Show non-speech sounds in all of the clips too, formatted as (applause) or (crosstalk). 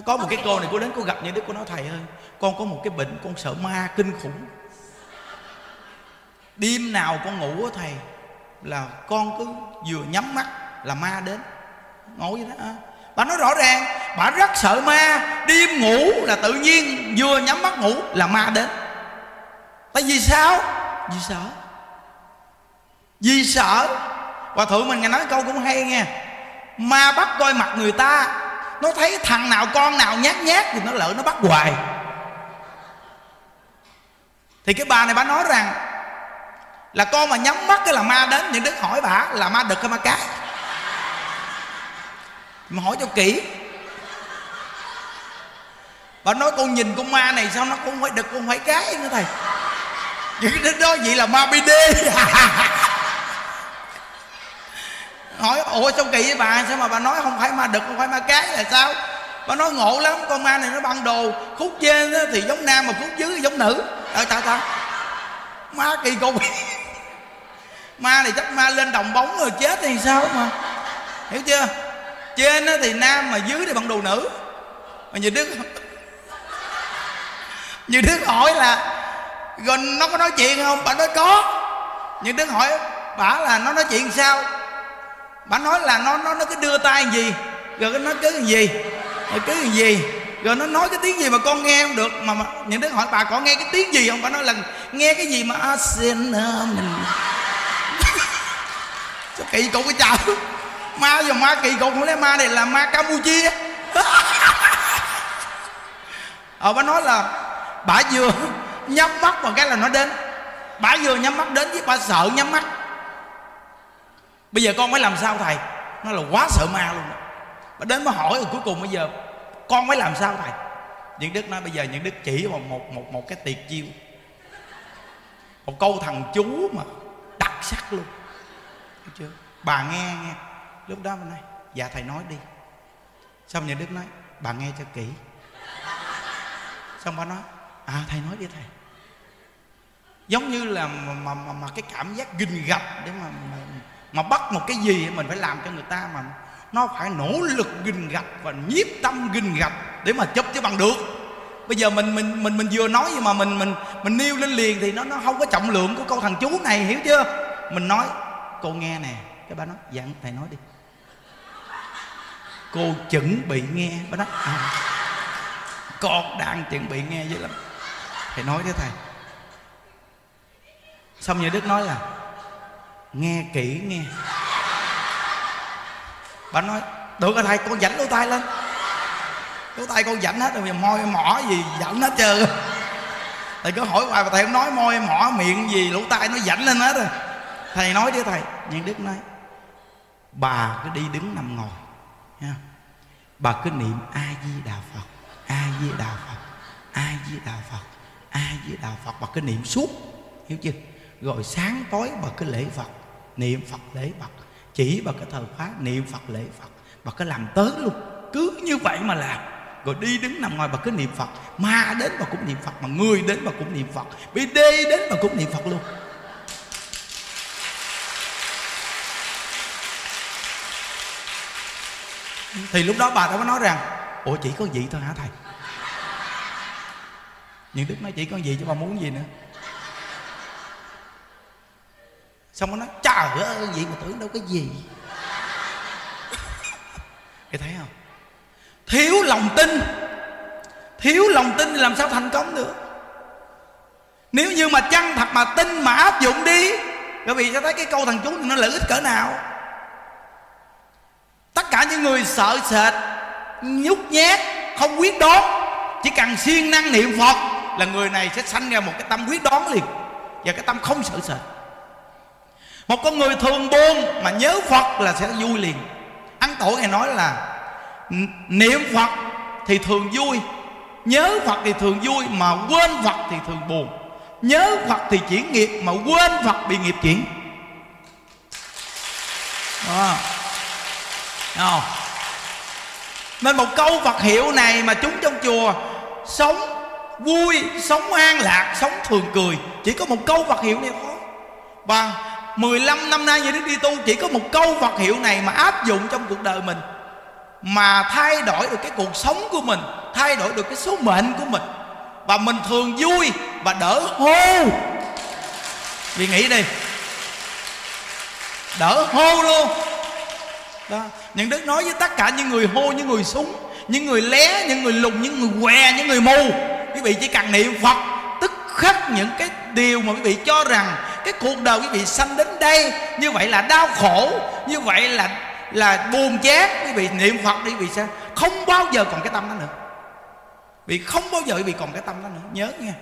có một cái cô này cô đến cô gặp những đức cô nói thầy ơi con có một cái bệnh con sợ ma kinh khủng. Đêm nào con ngủ á thầy là con cứ vừa nhắm mắt là ma đến. Ngủ vậy đó à. bà nói rõ ràng bà rất sợ ma. Đêm ngủ là tự nhiên vừa nhắm mắt ngủ là ma đến. Tại vì sao? Vì sợ. Vì sợ. Hòa thượng mình nghe nói câu cũng hay nghe. Ma bắt coi mặt người ta nó thấy thằng nào con nào nhát nhát thì nó lỡ nó bắt hoài. Thì cái bà này bà nói rằng là con mà nhắm mắt cái là ma đến, những đức hỏi bà là ma đực hay ma cái mà hỏi cho kỹ. Bà nói con nhìn con ma này sao nó cũng phải đực con phải cái nữa thầy. Những cái đó vậy là ma bd (laughs) hỏi, ủa, sao kỳ với bà? Sao mà bà nói không phải ma đực, không phải ma cái là sao? Bà nói, ngộ lắm, con ma này nó băng đồ, khúc trên thì giống nam mà khúc dưới giống nữ. Ờ tao tao ma kỳ cục. (laughs) Ma này chắc ma lên đồng bóng rồi chết thì sao mà? Hiểu chưa? Trên thì nam mà dưới thì bằng đồ nữ. Mà như đức (laughs) như đức hỏi là rồi nó có nói chuyện không? Bà nói, có. Nhưng đức hỏi, bà là nó nói chuyện sao? Bà nói là nó nó nó cứ đưa tay gì? Rồi nó cứ gì? Rồi cứ gì? Rồi nó nói cái tiếng gì mà con nghe không được? Mà, mà những đứa hỏi bà có nghe cái tiếng gì không? Bà nói là nghe cái gì mà à, xin mình (laughs) sao kỳ cục cái chào ma giờ ma kỳ cục? Không lẽ ma này là ma campuchia? (laughs) Ờ bà nói là bà vừa (laughs) nhắm mắt một cái là nó đến. Bà vừa nhắm mắt đến với bà sợ nhắm mắt bây giờ con phải làm sao thầy? Nó là quá sợ ma luôn đó. bà đến mới hỏi rồi cuối cùng bây giờ con phải làm sao thầy? Những đức nói bây giờ những đức chỉ vào một một một cái tiệt chiêu. Một câu thằng chú mà đặc sắc luôn. Thấy chưa? Bà nghe nghe. Lúc đó mình nói dạ thầy nói đi. Xong những đức nói bà nghe cho kỹ. Xong bà nói à thầy nói đi thầy. Giống như là mà, mà, mà, mà cái cảm giác ghinh gặp để mà, mà mà bắt một cái gì mình phải làm cho người ta mà nó phải nỗ lực gìn gạch và nhiếp tâm gìn gạch để mà chấp cho bằng được. Bây giờ mình mình mình mình vừa nói nhưng mà mình mình mình nêu lên liền thì nó nó không có trọng lượng của câu thằng chú này hiểu chưa? Mình nói cô nghe nè. Cái bà nói dặn thầy nói đi. Cô chuẩn bị nghe. Bà nói à, con đang chuẩn bị nghe với lắm. Thầy nói thế thầy. Xong nhà đức nói là nghe kỹ nghe. Bà nói, được rồi thầy, con dẫn lỗ tai lên. Lỗ tai con dẫn hết rồi môi mỏ gì dẫn hết trơn thầy cứ hỏi hoài mà thầy không nói môi mỏ miệng gì, lỗ tai nó dẫn lên hết rồi. Thầy nói với thầy, nhưng đức nói, bà cứ đi đứng nằm ngồi, nha. Bà cứ niệm a di đà phật, a di đà phật, a di đà phật, a di đà phật. Bà cứ niệm suốt, hiểu chưa? Rồi sáng tối bà cứ lễ phật niệm phật lễ phật. Chỉ bằng cái thờ khóa niệm phật lễ phật. Bà cứ làm tới luôn. Cứ như vậy mà làm. Rồi đi đứng nằm ngoài bà cứ niệm phật. Ma đến bà cũng niệm phật, mà người đến bà cũng niệm phật. Bị đê đến bà cũng niệm phật luôn. Thì lúc đó bà đã có nói rằng, ủa, chỉ có vậy thôi hả thầy? Những đức nói, chỉ có gì chứ bà muốn gì nữa? Xong nó nói, trời ơi, vậy mà tưởng đâu cái gì. (laughs) Cái thấy không? Thiếu lòng tin. Thiếu lòng tin thì làm sao thành công được? Nếu như mà chăng thật mà tin mà áp dụng đi, bởi vì sẽ thấy cái câu thằng chú nó lợi ích cỡ nào. Tất cả những người sợ sệt, nhút nhát, không quyết đoán, chỉ cần siêng năng niệm phật là người này sẽ sanh ra một cái tâm quyết đoán liền. Và cái tâm không sợ sệt một con người thường buồn mà nhớ phật là sẽ vui liền ăn tổ ngài nói là niệm phật thì thường vui nhớ phật thì thường vui mà quên phật thì thường buồn nhớ phật thì chuyển nghiệp mà quên phật bị nghiệp chuyển đó không? nên một câu Phật hiệu này mà chúng trong chùa sống vui, sống an lạc, sống thường cười chỉ có một câu Phật hiệu này thôi. Và 15 năm nay như Đức đi tu chỉ có một câu Phật hiệu này mà áp dụng trong cuộc đời mình, mà thay đổi được cái cuộc sống của mình, thay đổi được cái số mệnh của mình. Và mình thường vui và đỡ hô. Vì nghĩ đi, đỡ hô luôn. Đó, những đức nói với tất cả những người hô, những người súng, những người lé, những người lùng, những người què, những người mù, quý vị chỉ cần niệm phật khắc những cái điều mà quý vị cho rằng cái cuộc đời quý vị sanh đến đây, như vậy là đau khổ, như vậy là là buồn chán, quý vị niệm phật đi vì sao không bao giờ còn cái tâm đó nữa. Vì không bao giờ quý vị còn cái tâm đó nữa. Nhớ nha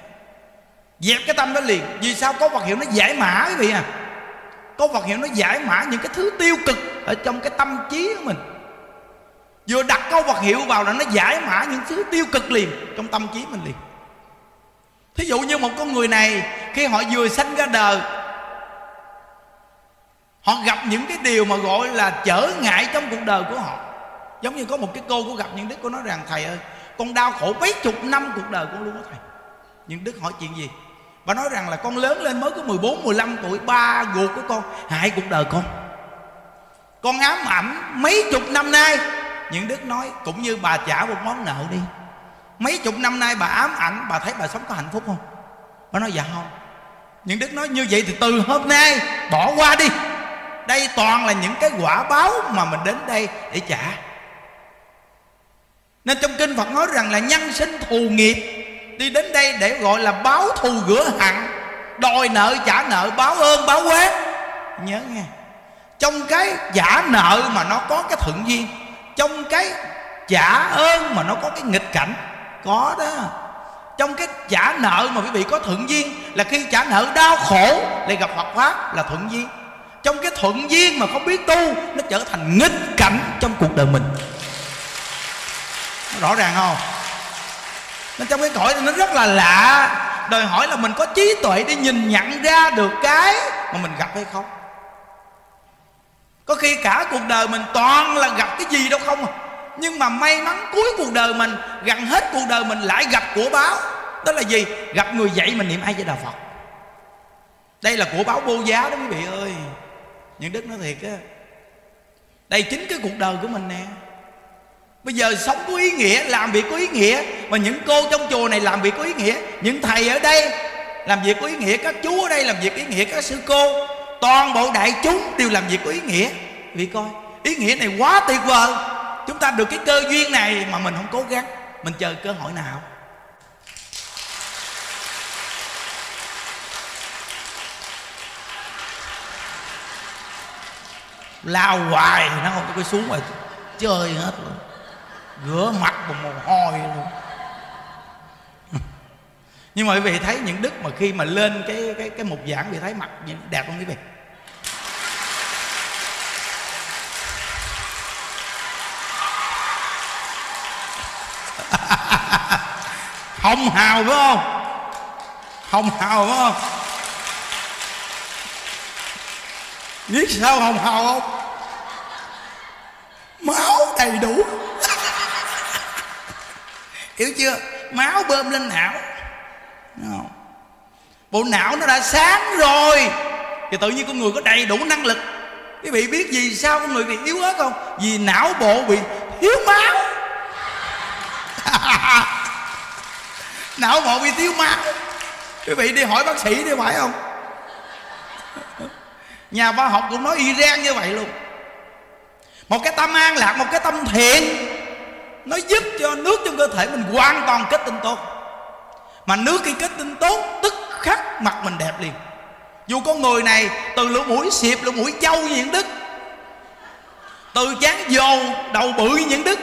dẹp cái tâm đó liền. Vì sao? Có vật hiệu nó giải mã, quý vị à. Có vật hiệu nó giải mã những cái thứ tiêu cực ở trong cái tâm trí của mình. Vừa đặt câu vật hiệu vào là nó giải mã những thứ tiêu cực liền trong tâm trí mình liền thí dụ như một con người này khi họ vừa sanh ra đời họ gặp những cái điều mà gọi là trở ngại trong cuộc đời của họ. Giống như có một cái cô của gặp những đức cô nói rằng thầy ơi con đau khổ mấy chục năm cuộc đời con luôn đó thầy. Những đức hỏi chuyện gì? Bà nói rằng là con lớn lên mới có 14, 15 tuổi Ba ruột của con hại cuộc đời con. Con ám ảnh mấy chục năm nay Những Đức nói cũng như bà trả một món nợ đi. Mấy chục năm nay bà ám ảnh, Bà thấy bà sống có hạnh phúc không? Bà nói dạ không. Những Đức nói, như vậy thì từ hôm nay, Bỏ qua đi. Đây toàn là những cái quả báo Mà mình đến đây để trả. Nên trong kinh Phật nói rằng là nhân sinh thù nghiệp, đi đến đây để gọi là báo thù rửa hận, đòi nợ trả nợ, báo ơn, báo quán nhớ nghe, trong cái trả nợ mà nó có cái thuận duyên, trong cái trả ơn mà nó có cái nghịch cảnh có đó. Trong cái trả nợ mà quý vị có thuận duyên là khi trả nợ đau khổ, lại gặp Phật pháp là thuận duyên. Trong cái thuận duyên mà không biết tu, nó trở thành nghịch cảnh trong cuộc đời mình. Nó rõ ràng không? Nên trong cái cõi nó rất là lạ. Đòi hỏi là mình có trí tuệ để nhìn nhận ra được cái mà mình gặp hay không? Có khi cả cuộc đời mình toàn là gặp cái gì đâu không à? Nhưng mà may mắn cuối cuộc đời mình, gần hết cuộc đời mình lại gặp của báo. Đó là gì? Gặp người dạy mình niệm ai với đà phật. Đây là của báo vô giá đó quý vị ơi. Những đức nói thiệt á. Đây chính cái cuộc đời của mình nè. Bây giờ sống có ý nghĩa, Làm việc có ý nghĩa, Mà những cô trong chùa này làm việc có ý nghĩa. Những thầy ở đây làm việc có ý nghĩa, Các chú ở đây làm việc có ý nghĩa, Các sư cô, Toàn bộ đại chúng đều làm việc có ý nghĩa. Vì coi, ý nghĩa này quá tuyệt vời. Chúng ta được cái cơ duyên này Mà mình không cố gắng. Mình chờ cơ hội nào? Lao hoài, nó không có cái xuống mà chơi hết luôn. Rửa mặt bằng mồ hôi luôn. Nhưng mà quý vị thấy những đức mà khi mà lên cái cái cái mục giảng, quý vị thấy mặt đẹp không quý vị? Hồng hào, phải không? Hồng hào, phải không? Biết sao hồng hào không? Máu đầy đủ. (laughs) Hiểu chưa? Máu bơm lên não. Bộ não nó đã sáng rồi. Thì tự nhiên con người có đầy đủ năng lực. Quý vị biết vì sao con người bị yếu ớt không? Vì não bộ bị thiếu máu. (laughs) não bộ bị thiếu máu quý vị đi hỏi bác sĩ đi, phải không? Nhà khoa học cũng nói Iran như vậy luôn. Một cái tâm an lạc, một cái tâm thiện, nó giúp cho nước trong cơ thể mình hoàn toàn kết tinh tốt. Mà nước khi kết tinh tốt, tức khắc mặt mình đẹp liền. Dù con người này từ lỗ mũi xịp, lỗ mũi châu như những đức từ chán dồ đầu bự như những đức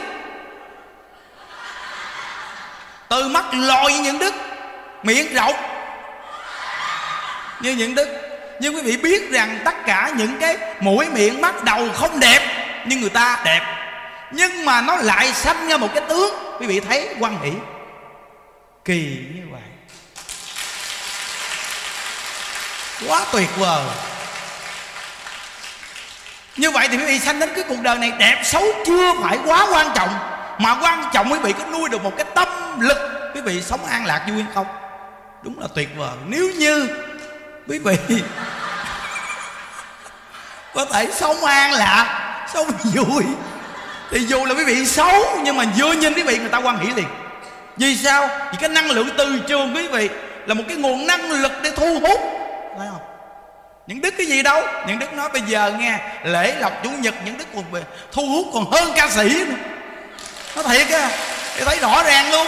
từ mắt lòi như những đức, miệng rộng như những đức. Nhưng quý vị biết rằng tất cả những cái mũi miệng, mắt, đầu không đẹp nhưng người ta đẹp. Nhưng mà nó lại sanh ra một cái tướng, quý vị thấy quan hỷ. Kỳ như vậy. Quá tuyệt vời. Như vậy thì quý vị sanh đến cái cuộc đời này đẹp xấu chưa phải quá quan trọng mà quan trọng quý vị có nuôi được một cái tâm lực, quý vị sống an lạc vui không? Đúng là tuyệt vời. Nếu như quý vị (laughs) có thể sống an lạc, sống vui, thì dù là quý vị xấu, nhưng mà vừa nhìn quý vị, người ta quan hỷ liền. Vì sao? Vì cái năng lượng từ trường quý vị là một cái nguồn năng lực để thu hút. Phải không? Những đức cái gì đâu? Những đức nói bây giờ nghe, lễ lọc chủ nhật, những đức còn thu hút còn hơn ca sĩ nữa nó thiệt á, thì thấy rõ ràng luôn.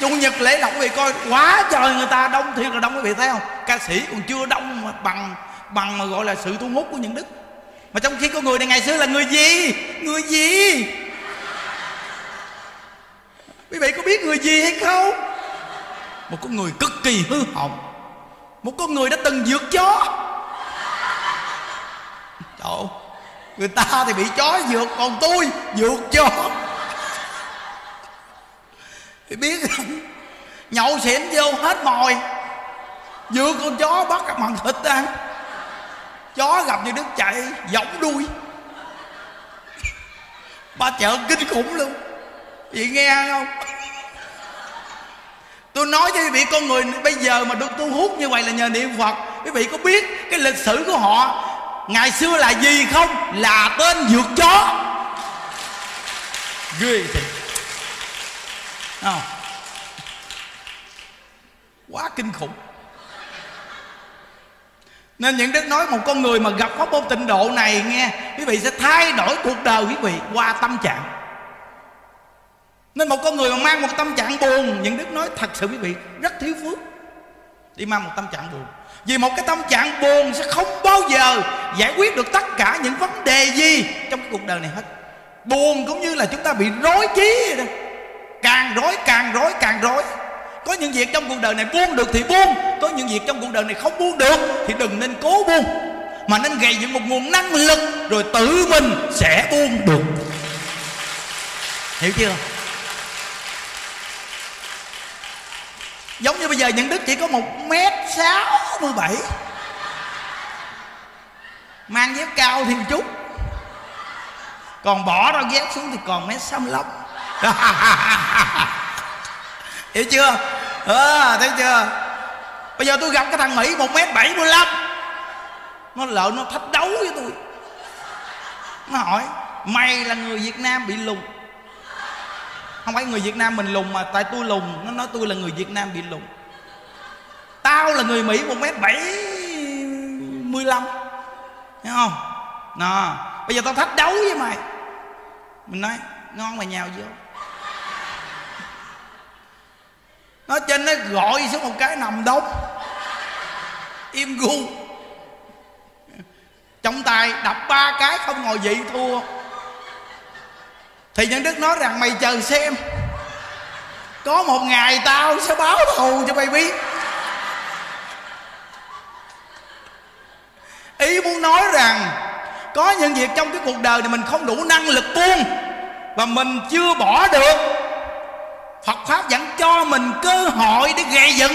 Chủ nhật lễ lộc quý vị coi, quá trời người ta đông thiệt là đông, quý vị thấy không? Ca sĩ còn chưa đông mà bằng bằng mà gọi là sự thu hút của những đức. Mà trong khi có người này, ngày xưa là người gì? Người gì? Quý vị có biết người gì hay không? Một con người cực kỳ hư hỏng. Một con người đã từng vượt chó. Trời người ta thì bị chó vượt, còn tôi vượt chó. Thì biết nhậu xỉn vô hết mồi. Vượt con chó bắt gặp bằng thịt ăn. Chó gặp như đứt chạy, giọng đuôi. Ba chợ kinh khủng luôn. Chị nghe không? Tôi nói cho quý vị, con người bây giờ mà được tu hút như vậy là nhờ niệm phật. Quý vị có biết cái lịch sử của họ ngày xưa là gì không? Là tên vượt chó. Ghê thiệt. À. quá kinh khủng. Nên những đức nói một con người mà gặp pháp môn tịnh độ này nghe, quý vị sẽ thay đổi cuộc đời quý vị qua tâm trạng. Nên một con người mà mang một tâm trạng buồn, những đức nói thật sự quý vị, rất thiếu phước. Đi mang một tâm trạng buồn vì một cái tâm trạng buồn sẽ không bao giờ giải quyết được tất cả những vấn đề gì trong cuộc đời này hết. Buồn cũng như là chúng ta bị rối trí đó. Càng rối càng rối càng rối. Có những việc trong cuộc đời này buông được thì buông, có những việc trong cuộc đời này không buông được thì đừng nên cố buông. Mà nên gây dựng một nguồn năng lực rồi tự mình sẽ buông được. Hiểu chưa? Giống như bây giờ những đức chỉ có một mét sáu mươi bảy. Mang dép cao thêm chút. Còn bỏ ra dép xuống thì còn mét sáu mươi lăm. (laughs) Hiểu chưa? À, thấy chưa? Bây giờ tôi gặp cái thằng mỹ một mét bảy mươi lăm. Nó lợn nó thách đấu với tôi. Nó hỏi mày là người việt nam bị lùn không phải người việt nam mình lùn mà tại tôi lùn nó nói tôi là người việt nam bị lùn tao là người mỹ, một m bảy mươi lăm. Không? Nè, bây giờ tao thách đấu với mày. Mình nói, ngon mày nhào vô. Nó trên nó gọi xuống một cái nằm đống im gu. Trong tay đập ba cái không ngồi dậy thua thì nhân đức nói rằng mày chờ xem. Có một ngày tao sẽ báo thù cho mày biết. Ý muốn nói rằng có những việc trong cái cuộc đời này mình không đủ năng lực buông và mình chưa bỏ được. Phật Pháp vẫn cho mình cơ hội để gây dựng.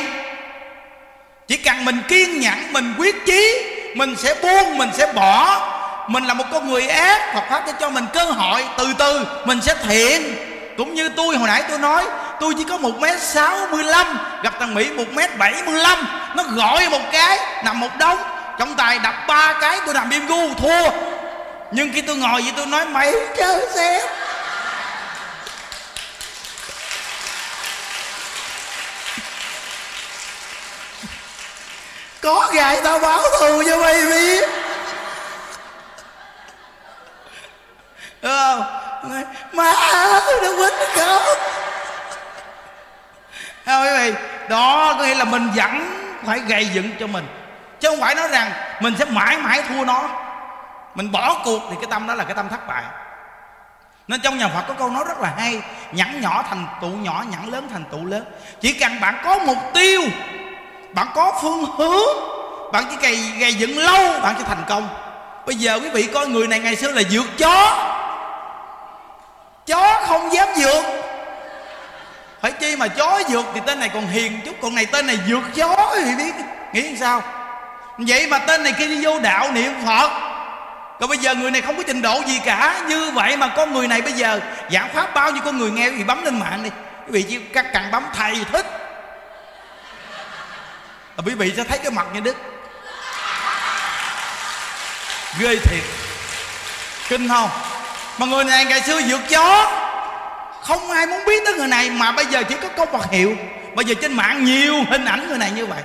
Chỉ cần mình kiên nhẫn, mình quyết chí Mình sẽ buông, mình sẽ bỏ. Mình là một con người ác, Phật Pháp sẽ cho mình cơ hội, Từ từ, mình sẽ thiện. Cũng như tôi, hồi nãy tôi nói, Tôi chỉ có một mét sáu mươi lăm, Gặp thằng Mỹ một mét bảy mươi lăm. Nó gọi một cái, Nằm một đống, trọng tài đập ba cái, tôi nằm im gu, thua. Nhưng khi tôi ngồi vậy, tôi nói, Mày chơi xem. Có gài tao báo thù cho mày biết Đúng không? Má, nó quýnh không không quý vị, đó có nghĩa là mình vẫn phải gây dựng cho mình. Chứ không phải nói rằng mình sẽ mãi mãi thua nó. Mình bỏ cuộc thì cái tâm đó là cái tâm thất bại. Nên trong nhà Phật có câu nói rất là hay Nhẫn nhỏ thành tụ nhỏ Nhẫn lớn thành tụ lớn. Chỉ cần bạn có mục tiêu, bạn có phương hướng, bạn chỉ gây gây dựng lâu, bạn sẽ thành công. Bây giờ quý vị coi người này ngày xưa là dược chó chó không dám vượt. Phải chi mà chó vượt thì tên này còn hiền chút, còn này tên này vượt chó thì biết. Nghĩ sao? Vậy mà tên này kia đi vô đạo niệm phật. Còn bây giờ người này không có trình độ gì cả, như vậy mà con người này bây giờ, giảng pháp bao nhiêu con người nghe thì bấm lên mạng đi. Quý vị chỉ các cần bấm thầy thích. Là quý vị sẽ thấy cái mặt như đức ghê thiệt. Kinh không? Mà người này ngày xưa vượt gió không ai muốn biết tới người này, mà bây giờ chỉ có câu vật hiệu. Bây giờ trên mạng nhiều hình ảnh người này như vậy.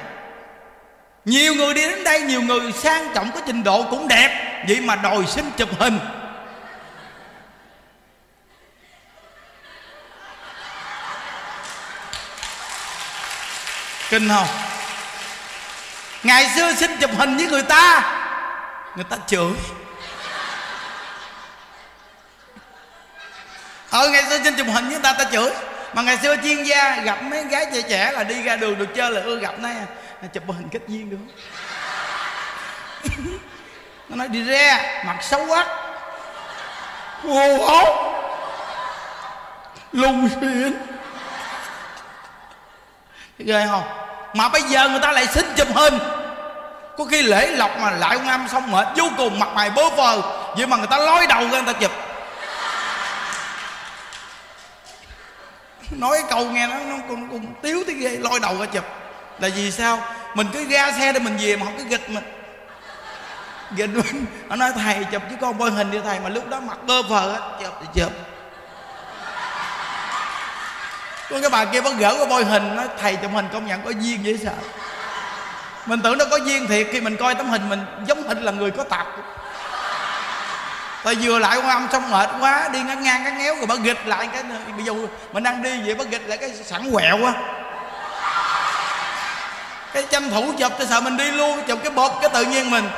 Nhiều người đi đến đây, nhiều người sang trọng có trình độ cũng đẹp. Vậy mà đòi xin chụp hình. Kinh không? Ngày xưa xin chụp hình với người ta. Người ta chửi. Ờ ngày xưa trên chụp hình chúng người ta ta chửi. Mà ngày xưa chuyên gia gặp mấy gái trẻ trẻ là đi ra đường được chơi là ưa gặp nó à. chụp hình kết duyên được. (laughs) Nó nói, đi ra, mặt xấu quá. Hồ hố lùng xuyên ghê không? Mà bây giờ người ta lại xin chụp hình. Có khi lễ lọc mà lại ông âm xong mệt vô cùng, mặt mày bơ phờ vậy mà người ta lói đầu ra người ta chụp. Nói câu nghe nó nó cũng, cũng tiếu tới ghê lôi đầu ra chụp. Là vì sao? Mình cứ ra xe để mình về mà không cứ gịch mình. Gịch mình nó nói thầy chụp chứ con bôi hình đi thầy mà lúc đó mặt bơ phờ á chụp thì chụp. Có cái bà kia vẫn gỡ cái bôi hình nói thầy chụp hình công nhận có duyên dễ sợ. Mình tưởng nó có duyên thiệt khi mình coi tấm hình mình giống hình là người có tật bà vừa lại quan âm xong mệt quá, đi ngang ngang cái ngéo rồi bà gịch lại cái ví dụ mình đang đi vậy bà gịch lại cái sẵn quẹo quá. Cái tranh thủ chụp tôi sợ mình đi luôn, chụp cái bột cái tự nhiên mình.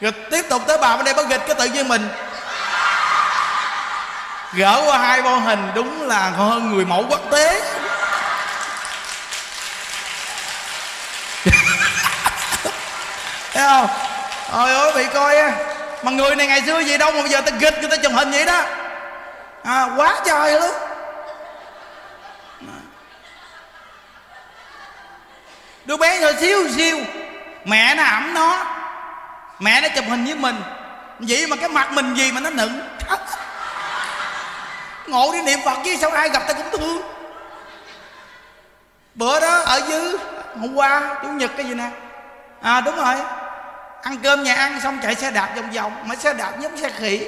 Rồi tiếp tục tới bà bên đây bà gịch cái tự nhiên mình. Gỡ qua hai bo hình, đúng là hơn người mẫu quốc tế. (laughs) Thấy không? Trời ơi bị coi á. Mà người này ngày xưa gì đâu mà bây giờ ta gịch người ta chụp hình vậy đó. À, quá trời luôn. Đứa bé nhỏ xíu xíu mẹ nó ẩm nó. Mẹ nó chụp hình với mình. Vậy mà cái mặt mình gì mà nó nựng. (laughs) Ngộ đi niệm phật chứ sao ai gặp ta cũng thương. Bữa đó ở dưới hôm qua chủ nhật cái gì nè? À đúng rồi ăn cơm nhà ăn xong chạy xe đạp vòng vòng. Mà xe đạp giống xe khỉ.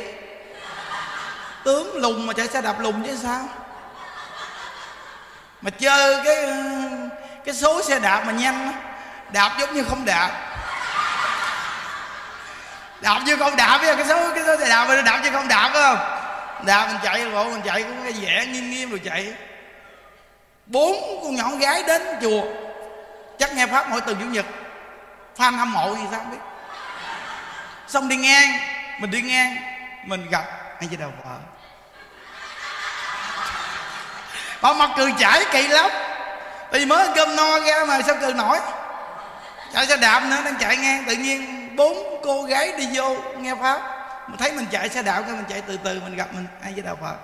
Tướng lùn mà chạy xe đạp lùn chứ sao? Mà chơi cái cái số xe đạp mà nhanh đạp giống như không đạp. Đạp như không đạp với cái số cái số xe đạp mà đạp như không đạp, phải không? Đạp mình chạy, bộ mình chạy cũng cái vẻ nghiêm nghiêm rồi chạy. Bốn con nhỏ gái đến chùa. Chắc nghe pháp mỗi tuần chủ nhật. Fan hâm mộ gì sao không biết xong đi ngang, mình đi ngang, mình gặp ai vậy đầu vợ. Bà mặt cười chảy kỳ lắm. Tại vì mới ăn cơm no ra mà sao cười nổi? Chạy xe đạp nữa, đang chạy ngang. Tự nhiên bốn cô gái đi vô nghe pháp. Mình thấy mình chạy xe đạp cái mình chạy từ từ, mình gặp mình ai với đạo phật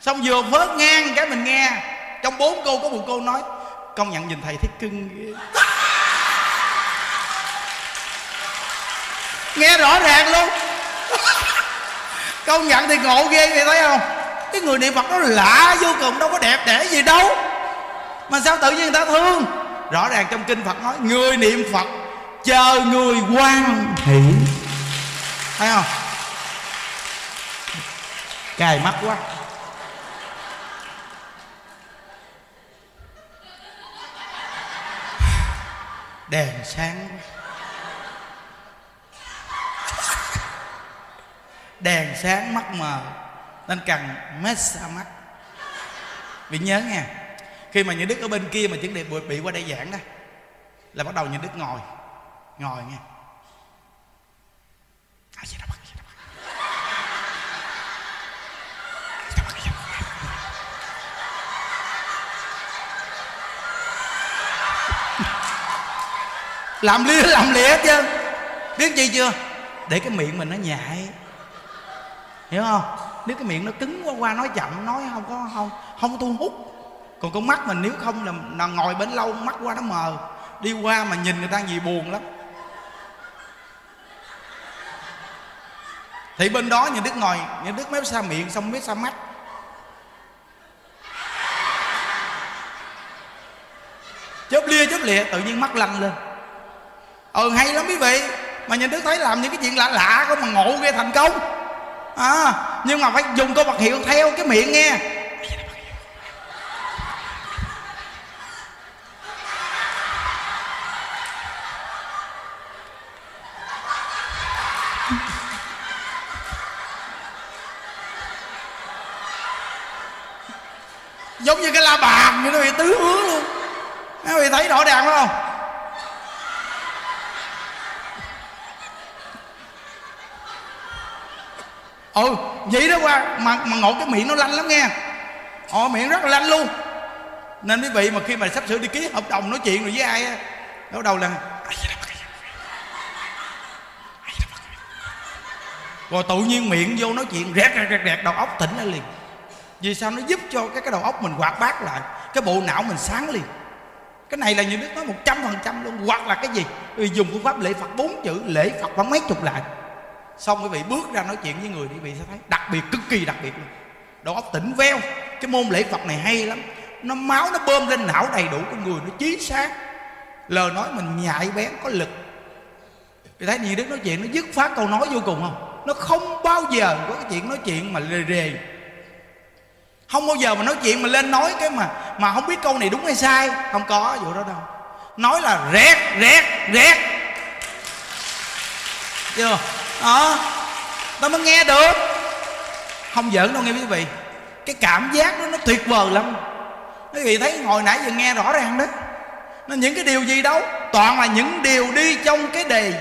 xong vừa phớt ngang cái mình nghe. Trong bốn cô có một cô nói, công nhận nhìn thầy thấy cưng ghê. Nghe rõ ràng luôn. Công nhận thì ngộ ghê vậy thấy không? Cái người niệm phật nó lạ vô cùng, đâu có đẹp đẽ gì đâu. Mà sao tự nhiên người ta thương? Rõ ràng trong kinh phật nói, người niệm phật chờ người quan hỷ. Thấy không? Cài mắt quá. Đèn sáng đèn sáng mắt mờ, nên cần massage mắt. Vì nhớ nha khi mà những đức ở bên kia mà chuẩn bị bị qua đây giảng đó, là bắt đầu những đức ngồi ngồi nghe. Làm lia làm lịa chứ. Biết gì chưa? Để cái miệng mình nó nhại hiểu không? Nếu cái miệng nó cứng quá qua nói chậm nói không có không không thu hút. Còn con mắt mình nếu không là, là ngồi bên lâu mắt qua nó mờ. Đi qua mà nhìn người ta gì buồn lắm. Thì bên đó những đức ngồi những đức mép xa miệng xong mép xa mắt. Chớp lia chớp lịa tự nhiên mắt lăn lên. Ừ hay lắm quý vị. Mà nhà đức thấy làm những cái chuyện lạ lạ không mà ngộ ghê thành công à, nhưng mà phải dùng câu vật hiệu theo cái miệng nghe. Giống như cái la bàn như nó bị tứ hướng luôn. Các vị thấy rõ ràng phải không? Vậy đó qua mà mà ngộ cái miệng nó lanh lắm nghe. Họ miệng rất là lanh luôn. Nên quý vị mà khi mà sắp sửa đi ký hợp đồng nói chuyện rồi với ai á, bắt đầu là rồi tự nhiên miệng vô nói chuyện rẹt rẹt rẹt rẹt, đầu óc tỉnh lại liền. Vì sao? Nó giúp cho cái cái đầu óc mình hoạt bát lại, cái bộ não mình sáng liền. Cái này là những đức nói một trăm phần trăm luôn, hoặc là cái gì? Vì dùng phương pháp lễ phật bốn chữ, lễ phật khoảng mấy chục lại xong quý vị bước ra nói chuyện với người quý vị sẽ thấy đặc biệt, cực kỳ đặc biệt luôn. Đó tỉnh veo, cái môn lễ phật này hay lắm. Nó máu nó bơm lên, não đầy đủ con người, nó chí xác. Lời nói mình nhạy bén, có lực. Vì thấy nhiều đức nói chuyện, nó dứt phát câu nói vô cùng không? Nó không bao giờ có cái chuyện nói chuyện mà rề rề. Không bao giờ mà nói chuyện mà lên nói cái mà mà không biết câu này đúng hay sai. Không có vụ đó đâu. Nói là rét rét rét chưa Ờ, đó ta mới nghe được. Không giỡn đâu nghe quý vị. Cái cảm giác đó nó tuyệt vời lắm. Quý vị thấy hồi nãy giờ nghe rõ ràng đó. Nó những cái điều gì đâu, toàn là những điều đi trong cái đề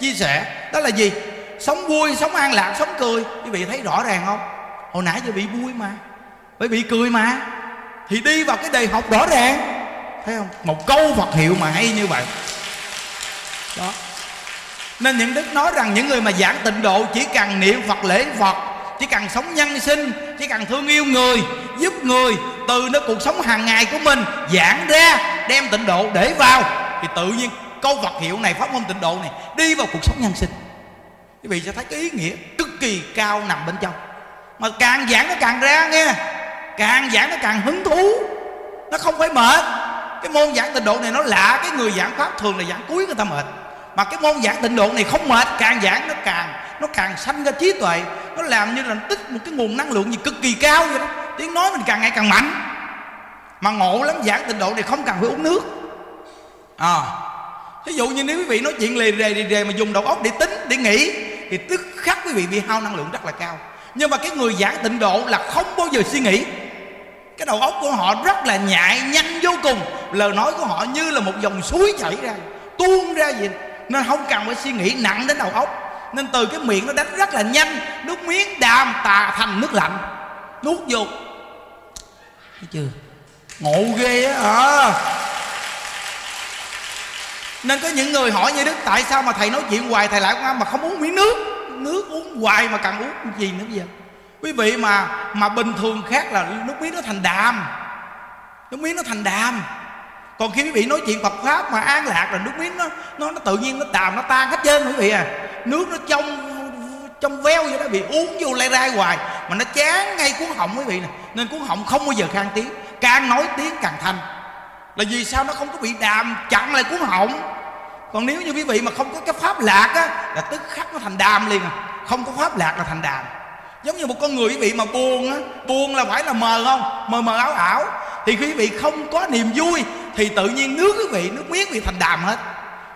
chia sẻ. Đó là gì? Sống vui, sống an lạc, sống cười. Quý vị thấy rõ ràng không? Hồi nãy giờ bị vui mà. Bởi bị cười mà. Thì đi vào cái đề học rõ ràng. Thấy không? Một câu phật hiệu mà hay như vậy. Đó nên những đức nói rằng những người mà giảng tịnh độ chỉ cần niệm phật lễ phật, chỉ cần sống nhân sinh, chỉ cần thương yêu người, giúp người, từ nơi cuộc sống hàng ngày của mình giảng ra, đem tịnh độ để vào, thì tự nhiên câu Phật hiệu này, pháp môn tịnh độ này đi vào cuộc sống nhân sinh. Quý vị sẽ thấy cái ý nghĩa cực kỳ cao nằm bên trong. Mà càng giảng nó càng ra nghe, càng giảng nó càng hứng thú, nó không phải mệt. Cái môn giảng tịnh độ này nó lạ, cái người giảng pháp thường là giảng cuối người ta mệt mà cái môn giảng tịnh độ này không mệt, càng giảng nó càng nó càng sanh ra trí tuệ. Nó làm như là tích một cái nguồn năng lượng gì cực kỳ cao vậy đó. Tiếng nói mình càng ngày càng mạnh. Mà ngộ lắm, giảng tịnh độ này không cần phải uống nước. À thí dụ như nếu quý vị nói chuyện lề rề lề rề mà dùng đầu óc để tính, để nghĩ, thì tức khắc quý vị bị hao năng lượng rất là cao. Nhưng mà cái người giảng tịnh độ là không bao giờ suy nghĩ. Cái đầu óc của họ rất là nhạy, nhanh vô cùng. Lời nói của họ như là một dòng suối chảy ra, tuôn ra vậy nên không cần phải suy nghĩ nặng đến đầu óc. Nên từ cái miệng nó đánh rất là nhanh nước miếng đàm tà thành nước lạnh. Nuốt vô. Thấy chưa? Ngộ ghê á à. nên có những người hỏi như đức, tại sao mà thầy nói chuyện hoài, thầy lại mà không uống miếng nước? Nước uống hoài mà cần uống gì nữa bây giờ? Quý vị mà mà bình thường khác là nước miếng nó thành đàm nước miếng nó thành đàm còn khi quý vị nói chuyện Phật pháp mà an lạc là nước miếng nó nó, nó tự nhiên nó tàm nó tan hết trơn quý vị à. Nước nó trong trong veo vậy đó bị uống vô lay rai hoài mà nó chán ngay cuốn họng quý vị nè. Nên cuốn họng không bao giờ khang tiếng càng nói tiếng càng thanh. Là vì sao nó không có bị đàm chặn lại cuốn họng? Còn nếu như quý vị mà không có cái pháp lạc á là tức khắc nó thành đàm liền à. Không có pháp lạc là thành đàm. Giống như một con người quý vị mà buồn á buồn là phải là mờ không? Mờ mờ ảo ảo. Thì quý vị không có niềm vui thì tự nhiên nước quý vị, nước miếng bị thành đàm hết.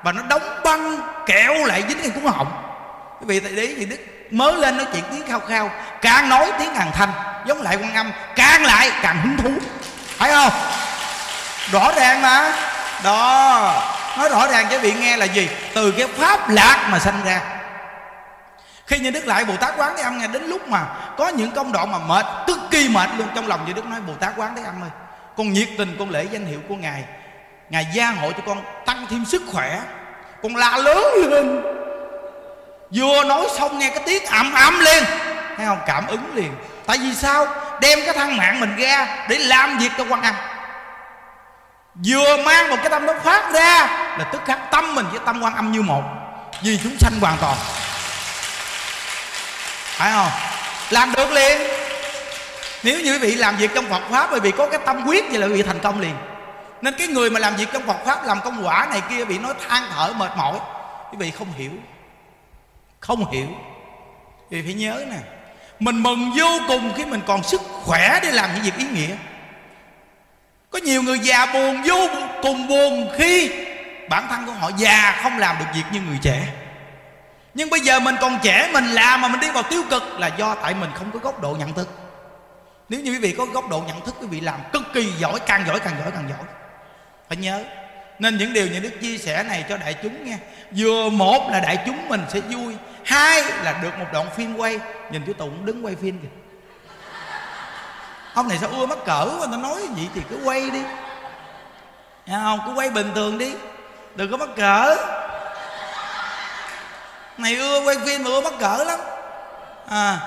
Và nó đóng băng, kẹo lại dính cái cuốn họng. Quý vị thấy đấy, thì đức mới lên nói chuyện tiếng khao khao, càng nói tiếng hàng thanh, giống lại quan âm, càng lại càng hứng thú. Phải không? Rõ ràng mà. Đó, nói rõ ràng cho vị nghe là gì? Từ cái pháp lạc mà sanh ra. Khi như đức lại bồ tát quán thế âm nghe, đến lúc mà có những công đoạn mà mệt, cực kỳ mệt luôn, trong lòng như đức nói, bồ tát quán thế âm ơi con nhiệt tình, con lễ danh hiệu của ngài. Ngài gia hộ cho con tăng thêm sức khỏe. Con la lớn lên vừa nói xong nghe cái tiếng ầm ầm liền thấy không? Cảm ứng liền. Tại vì sao? Đem cái thân mạng mình ra để làm việc cho quan âm vừa mang một cái tâm đó phát ra là tức khắc tâm mình với tâm quan âm như một. Vì chúng sanh hoàn toàn. Phải không? Làm được liền nếu như quý vị làm việc trong Phật pháp bởi vì có cái tâm quyết vậy là quý vị thành công liền. Nên cái người mà làm việc trong Phật pháp làm công quả này kia bị nói than thở mệt mỏi, quý vị không hiểu. Không hiểu. Vì phải nhớ nè, mình mừng vô cùng khi mình còn sức khỏe để làm những việc ý nghĩa. Có nhiều người già buồn, vô cùng buồn khi bản thân của họ già không làm được việc như người trẻ. Nhưng bây giờ mình còn trẻ, mình làm mà mình đi vào tiêu cực là do tại mình không có góc độ nhận thức nếu như quý vị có góc độ nhận thức, quý vị làm cực kỳ giỏi, càng giỏi càng giỏi càng giỏi. Phải nhớ. Nên những điều những đức chia sẻ này cho đại chúng nghe. Vừa một là đại chúng mình sẽ vui, hai là được một đoạn phim quay. Nhìn chú tụng đứng quay phim kìa. Ông này sao ưa mắc cỡ mà nó nói gì thì cứ quay đi. Nghe không? Cứ quay bình thường đi. Đừng có mắc cỡ. Này ưa quay phim mà ưa mắc cỡ lắm. À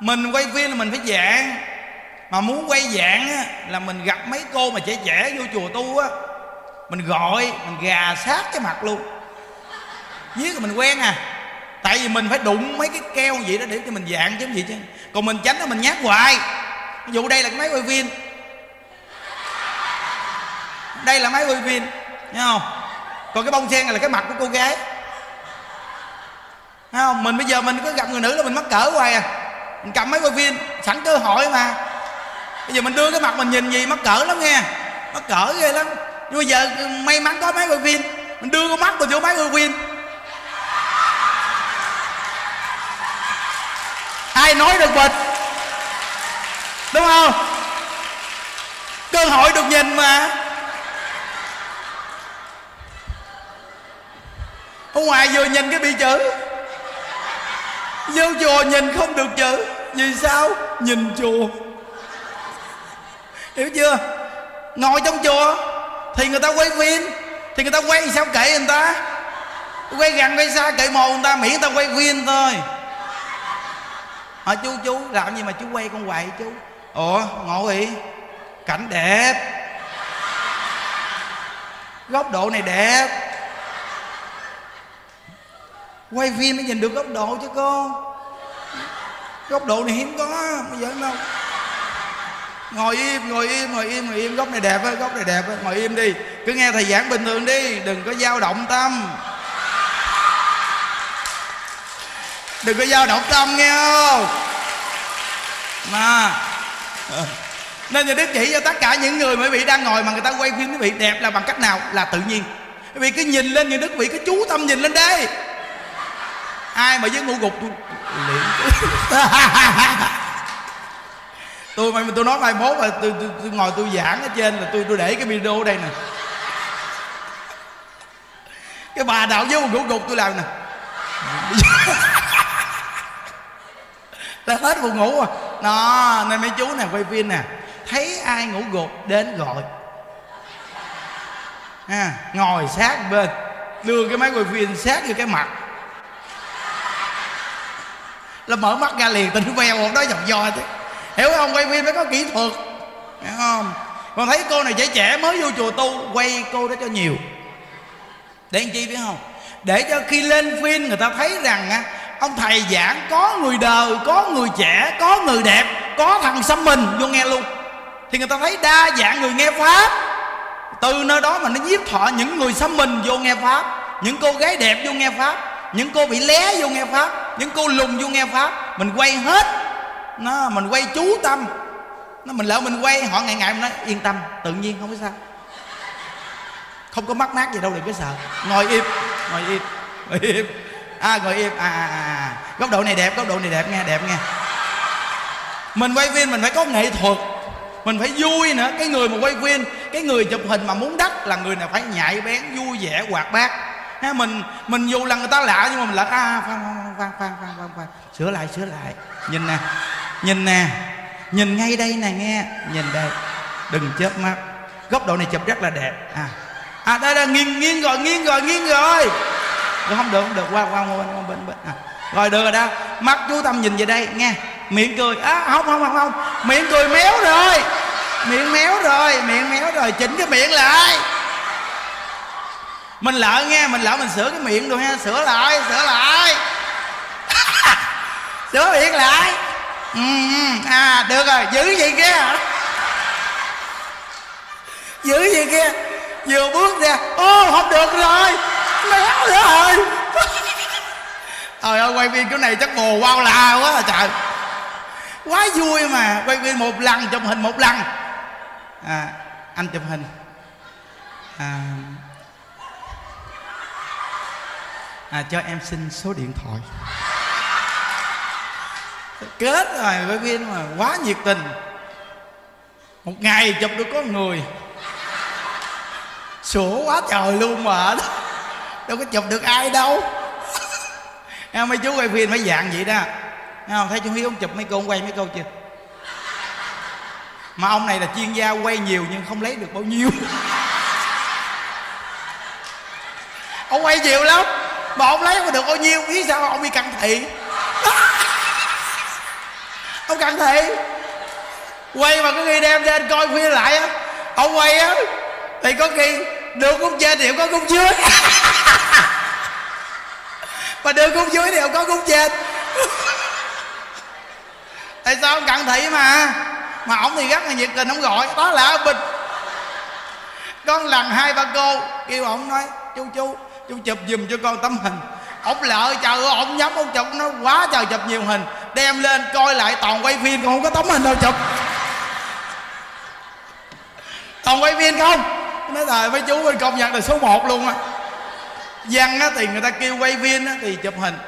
mình quay phim là mình phải dạng mà muốn quay dạng á, là mình gặp mấy cô mà trẻ trẻ vô chùa tu á mình gọi mình gà sát cái mặt luôn. Với là mình quen à. Tại vì mình phải đụng mấy cái keo vậy đó để cho mình dạng chứ gì chứ. Còn mình tránh là mình nhát hoài. Ví dụ đây là cái máy quay phim. Đây là máy quay phim nghe không? Còn cái bông sen này là cái mặt của cô gái. Thấy không? Mình bây giờ mình cứ gặp người nữ là mình mắc cỡ hoài à. Mình cầm máy quay phim sẵn cơ hội mà bây giờ mình đưa cái mặt mình nhìn gì mắc cỡ lắm nghe. Mắc cỡ ghê lắm. Nhưng bây giờ may mắn có máy quay phim mình đưa con mắt mình vô máy quay phim ai nói được bịch đúng không? Cơ hội được nhìn mà. Ở ngoài vừa nhìn cái bị chữ. Vô chùa nhìn không được chữ. Vì sao? Nhìn chùa hiểu chưa? Ngồi trong chùa thì người ta quay phim, thì người ta quay sao kệ người ta? Quay gần quay xa kệ mồ người ta, miễn người ta quay phim thôi. Hỏi chú chú, làm gì mà chú quay con quậy chú? Ủa ngồi cảnh đẹp. Góc độ này đẹp. Quay phim mới nhìn được góc độ chứ cô. Góc độ này hiếm có, bây giờ đâu ngồi im ngồi im ngồi im ngồi im. Góc này đẹp á, góc này đẹp á. Ngồi im đi. Cứ nghe thầy giảng bình thường đi. Đừng có dao động tâm. Đừng có dao động tâm, nghe không? Mà. Nên nhà đức chỉ cho tất cả những người mà quý vị đang ngồi mà người ta quay phim quý vị đẹp là bằng cách nào? Là tự nhiên. Quý vị cứ nhìn lên như đức quý vị cứ chú tâm nhìn lên đây. Ai mà với ngủ gục liền (laughs) tôi mà tôi nói mai mốt là tôi, tôi, tôi ngồi tôi giảng ở trên là tôi tôi để cái video ở đây nè. Cái bà đạo với một ngủ gục tôi làm nè. Là hết buồn ngủ à. Đó nên mấy chú nè quay phim nè. Thấy ai ngủ gục đến gọi. À, ngồi sát bên. Đưa cái máy quay phim sát vô cái mặt. Là mở mắt ra liền tình veo một đó dòng dò chứ hiểu không? Quay phim phải có kỹ thuật. Hiểu không? Còn thấy cô này trẻ trẻ, mới vô chùa tu, quay cô đó cho nhiều. Để làm chi biết không? Để cho khi lên phim người ta thấy rằng á, ông thầy giảng có người đời, có người trẻ, có người đẹp, có thằng xăm mình, vô nghe luôn. Thì người ta thấy đa dạng người nghe pháp. Từ nơi đó mà nó nhiếp thọ những người xăm mình vô nghe pháp. Những cô gái đẹp vô nghe pháp. Những cô bị lé vô nghe pháp. Những cô lùn vô nghe pháp. Mình quay hết nó mình quay chú tâm. Nó mình lỡ mình quay họ ngại ngại mình nói yên tâm tự nhiên không có sao. Không có mắc mát gì đâu đừng có sợ. Ngồi im ngồi im ngồi im. À ngồi im. À, à, à, à. góc độ này đẹp góc độ này đẹp nghe đẹp nghe. Mình quay phim mình phải có nghệ thuật. Mình phải vui nữa. Cái người mà quay phim cái người chụp hình mà muốn đắt là người nào phải nhạy bén vui vẻ hoạt bát ha mình mình dù là người ta lạ nhưng mà mình lại à khoan khoan khoan khoan khoan khoan khoan sửa lại sửa lại. Nhìn nè nhìn nè nhìn ngay đây nè nghe. Nhìn đây. Đừng chớp mắt. Góc độ này chụp rất là đẹp. À. À đây là nghiêng nghiêng rồi nghiêng rồi nghiêng rồi. Rồi không được không được. Qua qua qua bên bên bên. À. rồi được rồi đó. Mắt chú tâm nhìn về đây nghe. Miệng cười. Á à, không không không không. Miệng cười méo rồi. Miệng méo rồi miệng méo rồi. Chỉnh cái miệng lại mình lỡ nghe mình lỡ mình sửa cái miệng rồi ha. Sửa lại sửa lại. (laughs) Sửa miệng lại. Ừ, ừ, à được rồi. Giữ gì kia? (laughs) Giữ gì kia? Vừa bước ra. Ô không được rồi. Méo nữa rồi. (laughs) Trời ơi quay phim chỗ này chắc bồ wow la quá à trời. Quá vui mà. Quay phim một lần chụp hình một lần. À, anh chụp hình. À, à, cho em xin số điện thoại. Kết rồi với viên mà quá nhiệt tình. Một ngày chụp được có người. Sủa quá trời luôn mà. Đâu có chụp được ai đâu. Em mấy chú quay phim mấy dạng vậy đó. Nghe không? Thấy chú hiếu ông chụp mấy cô ông quay mấy câu chưa? Mà ông này là chuyên gia quay nhiều nhưng không lấy được bao nhiêu. Ông quay nhiều lắm mà ông lấy không được bao nhiêu biết sao ông bị cận thị? (laughs) Ông cận thị. Quay mà có khi đem lên coi khuya lại á. Ông quay á, thì có khi được cung trên thì có cung dưới. (laughs) Mà đưa cung dưới thì có cung trên. (laughs) Tại sao ông cận thị mà? Mà ổng thì rất là nhiệt tình, ông gọi, đó là bình. Con lần hai ba cô kêu ổng nói, chú chú chú chụp giùm cho con tấm hình. Ổng lợi trời ơi ổng nhắm ông chụp nó quá trời chụp nhiều hình. Đem lên coi lại toàn quay phim còn không có tấm hình đâu chụp. Toàn quay phim không? Nói là mấy chú bên công nhận là số 1 luôn á. Văn á thì người ta kêu quay phim á thì chụp hình.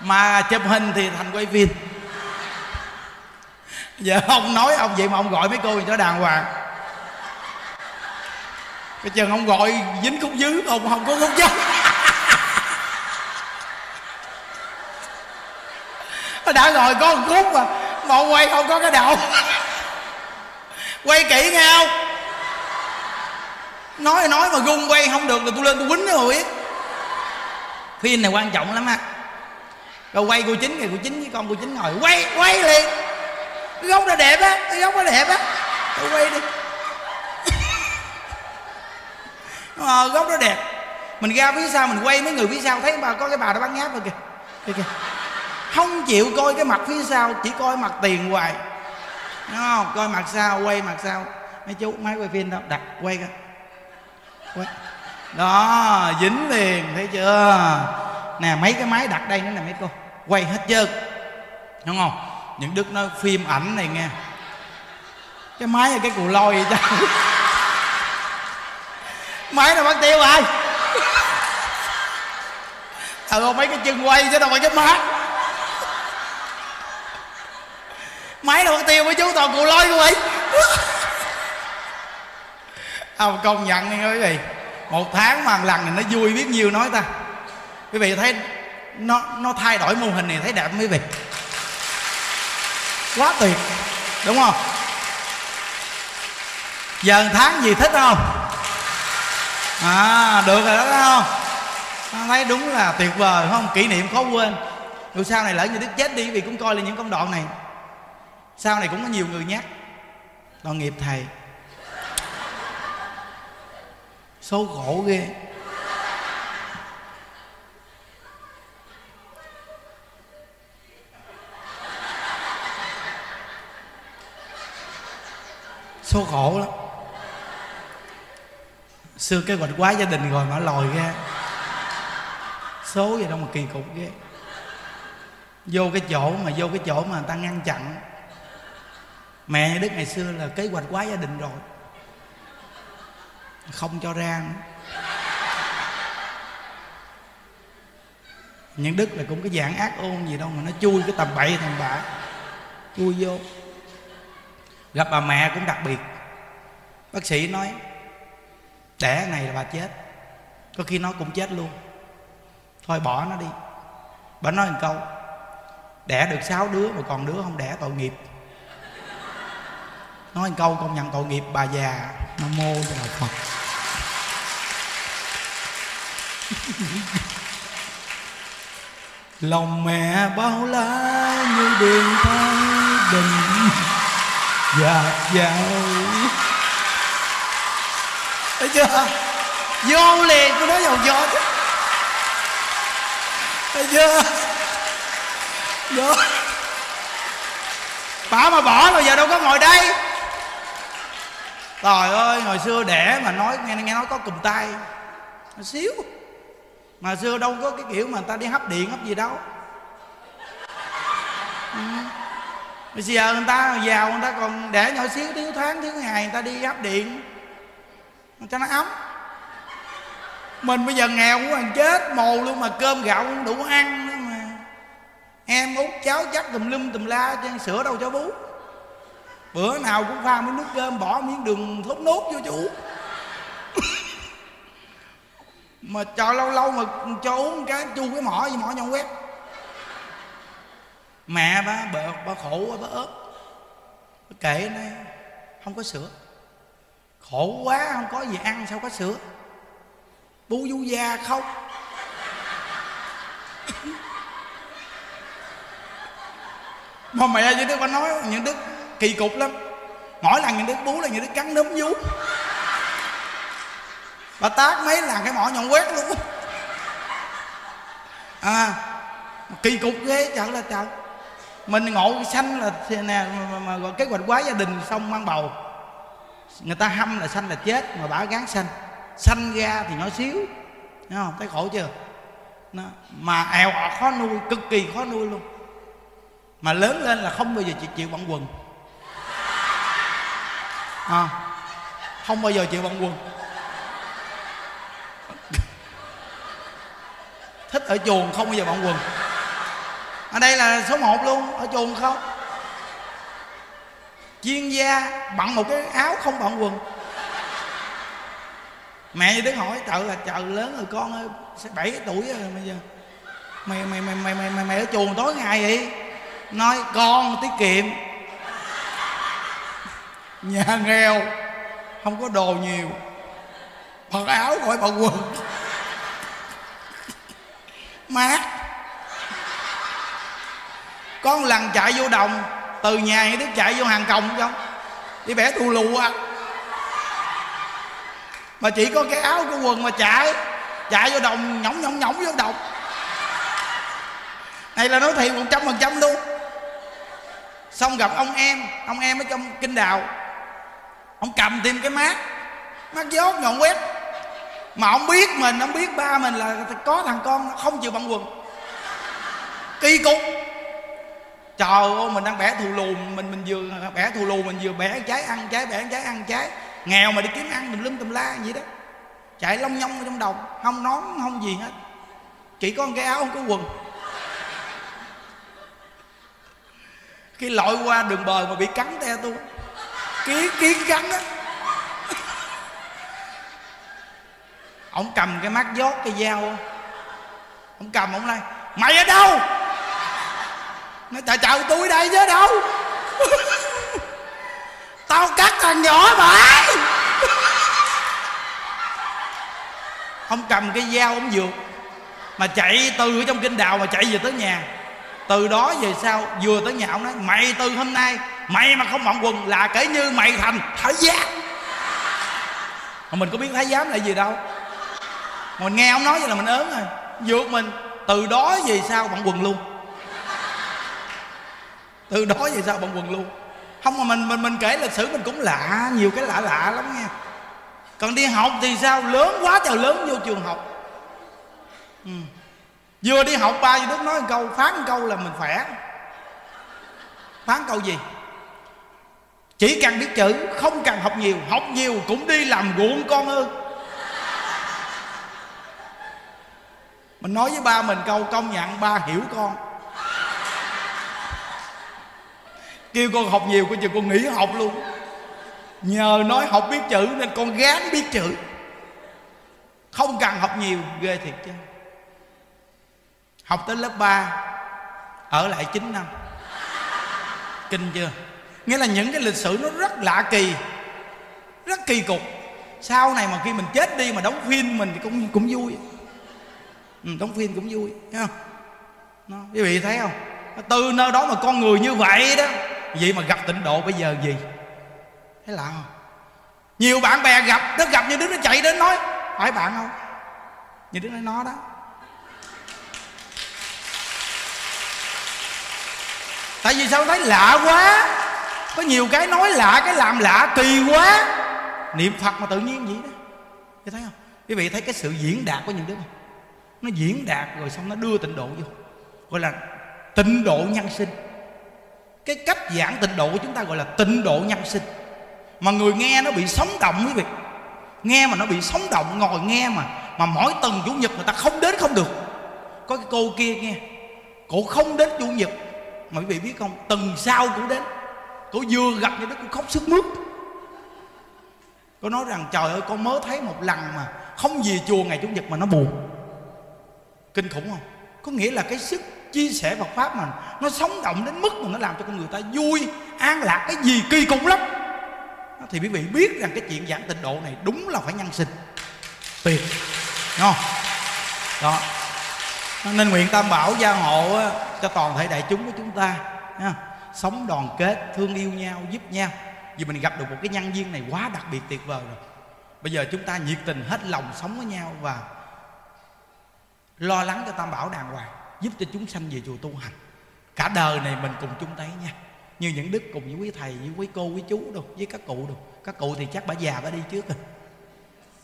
Mà chụp hình thì thành quay phim. Giờ ông nói ông vậy mà ông gọi mấy cô cho đàng hoàng cái chừng ông gọi dính khúc dứ ông không có khúc dứ đã rồi, có một khúc mà mà quay không có cái đầu. Quay kỹ nghe không? Nói nói mà gung quay không được là tôi lên tôi quýnh nó rồi phim này quan trọng lắm á. Rồi quay cô chính kìa, cô chính với con cô chính ngồi, quay quay liền. Cái góc nó đẹp á, cái góc nó đẹp á. Tôi quay đi. Ờ, à, góc đó đẹp. Mình ra phía sau mình quay mấy người phía sau thấy bà có cái bà đó bán nháp rồi kìa. Kìa kìa. Không chịu coi cái mặt phía sau chỉ coi mặt tiền hoài. Đúng không? Coi mặt sau quay mặt sau. Mấy chú máy quay phim đâu đặt quay coi. Quay. Đó dính liền thấy chưa? Nè mấy cái máy đặt đây nữa nè mấy cô. Quay hết trơn. Đúng không? Những đức nói phim ảnh này nghe. Cái máy là cái cù lôi vậy chứ máy nào bắt tiêu rồi. Trời ơi mấy cái chân quay chứ đâu phải cái má. Máy đâu bắt tiêu với chú toàn cù lôi của vậy ông công nhận đi, quý vị. Một tháng mà lần này nó vui biết nhiêu nói ta. Quý vị thấy nó nó thay đổi mô hình này thấy đẹp không quý vị? Quá tuyệt, đúng không? Giờ tháng gì thích không? À được rồi đó, thấy không? À, thấy đúng là tuyệt vời không? Kỷ niệm khó quên. Rồi sau này lỡ như đức chết đi, vì cũng coi là những công đoạn này. Sau này cũng có nhiều người nhắc. Tội nghiệp thầy. Số khổ ghê. Số khổ lắm xưa cái hoạch quá gia đình rồi mà lòi ra. Số gì đâu mà kỳ cục ghê. Vô cái chỗ mà, vô cái chỗ mà người ta ngăn chặn. Mẹ đức ngày xưa là kế hoạch quá gia đình rồi. Không cho ra nữa. Những đức là cũng cái dạng ác ôn gì đâu mà nó chui cái tầm bậy tầm bạ chui vô. Gặp bà mẹ cũng đặc biệt. Bác sĩ nói đẻ này là bà chết. Có khi nó cũng chết luôn. Thôi bỏ nó đi. Bà nói một câu, đẻ được sáu đứa mà còn đứa không đẻ tội nghiệp. Nói một câu công nhận tội nghiệp, bà già, nam mô cho đạo phật. (laughs) Lòng mẹ bao la như đường thái bình dạt dào dạ thấy chưa? Vô liền tôi nói dầu vô chứ. Thấy chưa? Vô. Bà mà bỏ rồi, giờ đâu có ngồi đây. Trời ơi, hồi xưa đẻ mà nói, nghe nghe nói có cùm tay. Nó xíu. Mà xưa đâu có cái kiểu mà người ta đi hấp điện hấp gì đâu. Ừ. bây giờ người ta giàu, người ta còn để nhỏ xíu, thiếu tháng, thiếu ngày, người ta đi hấp điện cho nó ấm. Mình bây giờ nghèo quá chết mồ luôn mà cơm gạo không đủ ăn nữa mà. Em út cháo chắc tùm lum tùm la cho sữa đâu cho bú. Bữa nào cũng pha miếng nước cơm bỏ miếng đường thốt nốt vô cho uống (laughs) mà cho lâu lâu mà cho uống cái chu cái mỏ gì mỏ nhau quét. Mẹ ba bà, bà khổ quá bà ớt kệ này không có sữa khổ quá không có gì ăn sao có sữa bú vú da khóc mà mẹ với đứa bà nói những đứa kỳ cục lắm mỗi lần những đứa bú là những đứa cắn núm vú bà tát mấy lần cái mỏ nhọn quét luôn à kỳ cục ghê chợ là chợ mình ngộ xanh là nè mà, mà, mà kế hoạch quá gia đình xong mang bầu người ta hâm là sanh là chết mà bả gán sanh. Sanh ra thì nhỏ xíu. Thấy không? Thấy khổ chưa? Nó, mà èo ọt khó nuôi cực kỳ khó nuôi luôn. Mà lớn lên là không bao giờ chịu, chịu bận quần. À, không bao giờ chịu bận quần. Thích ở chuồng không bao giờ bận quần. Ở đây là số 1 luôn ở chuồng không? Chuyên gia bận một cái áo không bận quần. Mẹ đứng hỏi trời là trời lớn rồi con ơi bảy tuổi rồi bây giờ. Mày mày mày mày mày mày, mày ở chuồng tối ngày vậy? Nói con tiết kiệm. (laughs) Nhà nghèo không có đồ nhiều. Bận áo gọi bận quần. (laughs) Mát. Con lần chạy vô đồng từ nhà hay đức chạy vô hàng còng không? Đi vẽ thù lù à? Mà chỉ có cái áo cái quần mà chạy chạy vô đồng, nhõng nhõng nhõng vô đồng. Này là nói thiệt một trăm phần trăm luôn. Xong gặp ông em ông em ở trong kinh đào. Ông cầm tìm cái mát mát giót nhọn quét. Mà ông biết mình, ông biết ba mình là có thằng con, không chịu bằng quần. Kỳ cục trời ơi, mình đang bẻ thù lùn mình mình vừa bẻ thù lùn mình vừa bẻ trái ăn, trái bẻ trái ăn, trái. Nghèo mà đi kiếm ăn, mình lum tùm la, vậy đó. Chạy lông nhông ở trong đồng không nón, không gì hết. Chỉ có một cái áo không có quần. Khi lội qua đường bờ mà bị cắn te tôi kiến kiến cắn á. Ông cầm cái mắt dốt, cái dao. Ông cầm, ông này mày ở đâu? Nó trời trời, tôi đây chứ đâu. (laughs) Tao cắt thằng nhỏ mày ông cầm cái dao ông dược mà chạy từ ở trong kinh đào mà chạy về tới nhà. Từ đó về sau, vừa tới nhà ông nói, mày từ hôm nay, mày mà không mặc quần là kể như mày thành thái giám. Mà mình có biết thái giám là gì đâu. Mình nghe ông nói vậy là mình ớn rồi. Vượt mình, từ đó về sau mặc quần luôn từ đó về sao bận quần luôn. Không mà mình mình mình kể lịch sử mình cũng lạ, nhiều cái lạ lạ lắm nha còn đi học thì sao? Lớn quá trời lớn, vô trường học. Ừ. vừa đi học, ba đức nói một câu, phán một câu là mình khỏe. Phán câu gì? Chỉ cần biết chữ, không cần học nhiều học nhiều cũng đi làm ruộng con ơi mình nói với ba mình câu, công nhận ba hiểu con. Kêu con học nhiều coi chừng con nghỉ học luôn. Nhờ nói học biết chữ nên con gán biết chữ. Không cần học nhiều ghê thiệt chứ. Học tới lớp 3 ở lại 9 năm. Kinh chưa? Nghĩa là những cái lịch sử nó rất lạ kỳ rất kỳ cục. Sau này mà khi mình chết đi mà đóng phim mình thì cũng cũng vui. Ừ, đóng phim cũng vui thấy không? Nó, quý vị thấy không? Từ nơi đó mà con người như vậy đó vậy mà gặp tịnh độ bây giờ gì? Thấy lạ không nhiều bạn bè gặp nó gặp như đứa nó chạy đến nói phải bạn không? Như đứa nói nó đó. Tại vì sao thấy lạ quá? Có nhiều cái nói lạ cái làm lạ kỳ quá. Niệm phật mà tự nhiên vậy đó. Chị thấy không? Quý vị thấy cái sự diễn đạt của những đứa không nó diễn đạt rồi xong nó đưa tịnh độ vô. Gọi là tịnh độ nhân sinh cái cách giảng tịnh độ của chúng ta gọi là tịnh độ nhân sinh. Mà người nghe nó bị sống động quý vị. Nghe mà nó bị sống động, ngồi nghe mà mà mỗi tuần chủ nhật người ta không đến không được. Có cái cô kia nghe, cổ không đến chủ nhật. Mà quý vị biết không, tuần sau cũng đến, cổ vừa gặp như đó cũng khóc sức mướt. Cô nói rằng, trời ơi con mới thấy một lần mà không về chùa ngày chủ nhật mà nó buồn. Kinh khủng không? Có nghĩa là cái sức chia sẻ Phật pháp mà nó sống động đến mức mà nó làm cho con người ta vui, an lạc cái gì kỳ cục lắm. Thì quý vị biết rằng cái chuyện giảng tịnh độ này đúng là phải nhân sinh. Tuyệt. Đúng không? Đó. Nên nguyện tam bảo gia hộ cho toàn thể đại chúng của chúng ta nha. sống đoàn kết, thương yêu nhau, giúp nhau. Vì mình gặp được một cái nhân duyên này quá đặc biệt tuyệt vời rồi. Bây giờ chúng ta nhiệt tình hết lòng sống với nhau và lo lắng cho tam bảo đàng hoàng giúp cho chúng sanh về chùa tu hành. Cả đời này mình cùng chung tay nha. Như những đức cùng với quý thầy, với quý cô, quý chú đâu, với các cụ đâu. Các cụ thì chắc bà già bà đi trước rồi.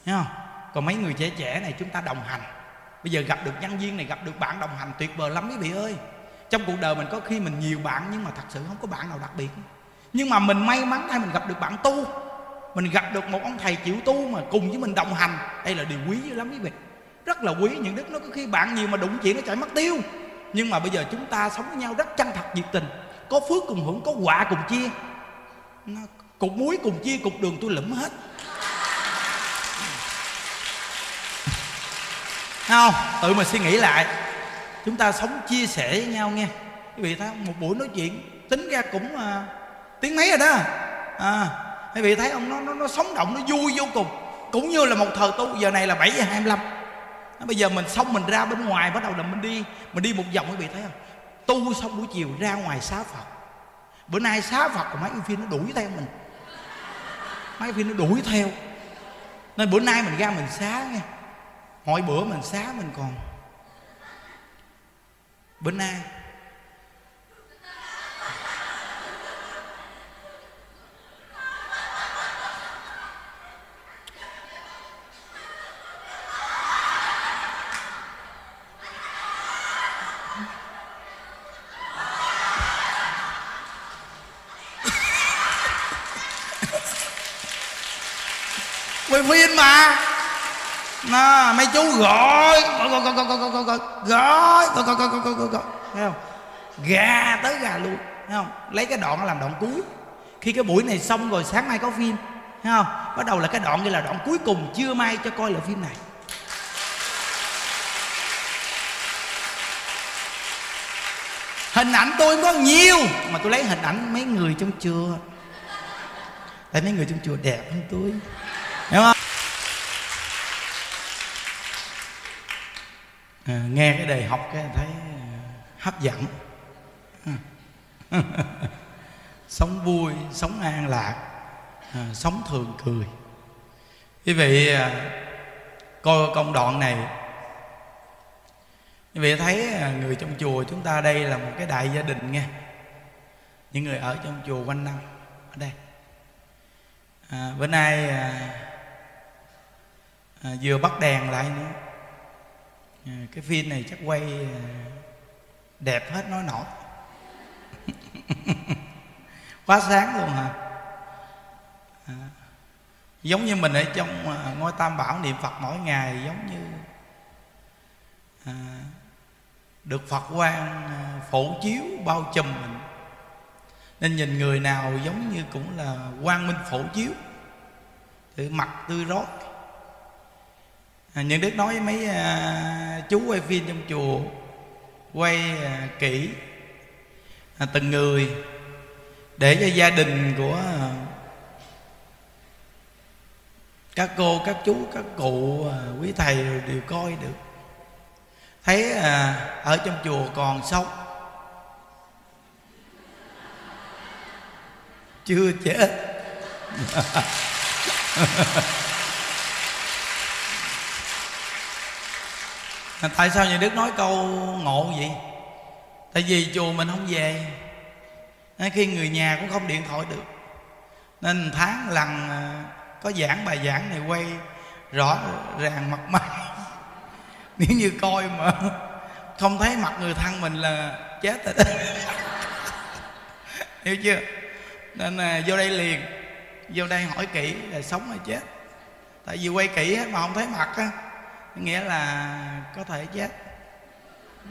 Thấy không? Còn mấy người trẻ trẻ này chúng ta đồng hành. Bây giờ gặp được nhân viên này, gặp được bạn đồng hành tuyệt vời lắm quý vị ơi. Trong cuộc đời mình có khi mình nhiều bạn, nhưng mà thật sự không có bạn nào đặc biệt. Nhưng mà mình may mắn thay mình gặp được bạn tu. Mình gặp được một ông thầy chịu tu mà cùng với mình đồng hành. Đây là điều quý dữ lắm quý vị rất là quý những đức nó có khi bạn nhiều mà đụng chuyện nó chạy mất tiêu. Nhưng mà bây giờ chúng ta sống với nhau rất chân thật nhiệt tình. Có phước cùng hưởng có quả cùng chia. Cục muối cùng chia cục đường tôi lụm hết. Không tự mà suy nghĩ lại. Chúng ta sống chia sẻ với nhau nghe. Quý vị thấy một buổi nói chuyện tính ra cũng à, tiếng mấy rồi đó. À, quý vị thấy ông nó, nó nó sống động nó vui vô cùng. Cũng như là một thờ tu giờ này là bảy giờ 25 bây giờ mình xong mình ra bên ngoài, bắt đầu là mình đi. Mình đi một vòng, quý vị thấy không? Tu xong buổi chiều ra ngoài xá phật. Bữa nay xá phật của mấy phim nó đuổi theo mình. Mấy phim nó đuổi theo. Nên bữa nay mình ra mình xá nghe hỏi bữa mình xá mình còn. Bữa nay quay phim mà nó mấy chú gọi. Gọi gọi gọi gọi gọi gọi gọi. Gọi. Gọi gọi gọi gọi gọi gọi. Gọi thấy không? Gà tới gà luôn. Thấy không? Lấy cái đoạn làm đoạn cuối. Khi cái buổi này xong rồi sáng mai có phim. Thấy không? Bắt đầu là cái đoạn như là đoạn cuối cùng chưa mai cho coi là phim này. Hình ảnh tôi có nhiều mà tôi lấy hình ảnh mấy người trong chùa. Tại mấy người trong chùa đẹp hơn tôi. Hiểu không à, nghe cái đề học cái thấy à, hấp dẫn. (laughs) Sống vui sống an lạc à, sống thường cười. Quý vị à, coi công đoạn này. Quý vị thấy à, người trong chùa chúng ta đây là một cái đại gia đình nghe. Những người ở trong chùa quanh năm ở đây. À, bữa nay à, à, vừa bắt đèn lại nữa. À, cái phim này chắc quay à, đẹp hết nói nổi. (laughs) Quá sáng luôn hả? À, giống như mình ở trong à, ngôi tam bảo niệm phật mỗi ngày giống như à, được phật quan phổ chiếu bao trùm mình. Nên nhìn người nào giống như cũng là quang minh phổ chiếu. Thì mặt tươi rót. À, những đức nói với mấy à, chú quay phim trong chùa quay à, kỹ à, từng người để cho gia đình của à, các cô các chú các cụ à, quý thầy đều coi được. Thấy à, ở trong chùa còn sống. Chưa chết. (laughs) tại sao nhà đức nói câu ngộ vậy? Tại vì chùa mình không về. Khi người nhà cũng không điện thoại được. Nên tháng lần à, có giảng bài giảng này quay, rõ ràng mặt (laughs) mày. Nếu như coi mà không thấy mặt người thân mình là chết rồi (laughs) hiểu chưa? Nên là vô đây liền. Vô đây hỏi kỹ là sống hay chết. Tại vì quay kỹ mà không thấy mặt á nghĩa là có thể chết.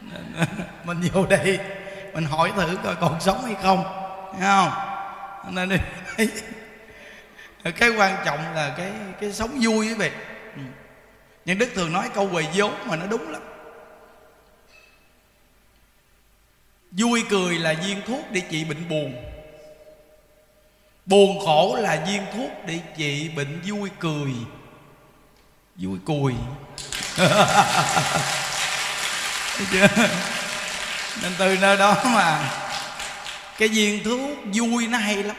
(laughs) Mình vô đây, mình hỏi thử coi còn sống hay không, thấy không? Nên (laughs) cái quan trọng là cái cái sống vui với vị. Ừ. Nhưng đức thường nói câu quầy vốn mà nó đúng lắm. Vui cười là viên thuốc để trị bệnh buồn. Buồn khổ là viên thuốc để trị bệnh vui cười. Vui cười nên từ nơi đó mà cái viên thuốc vui nó hay lắm.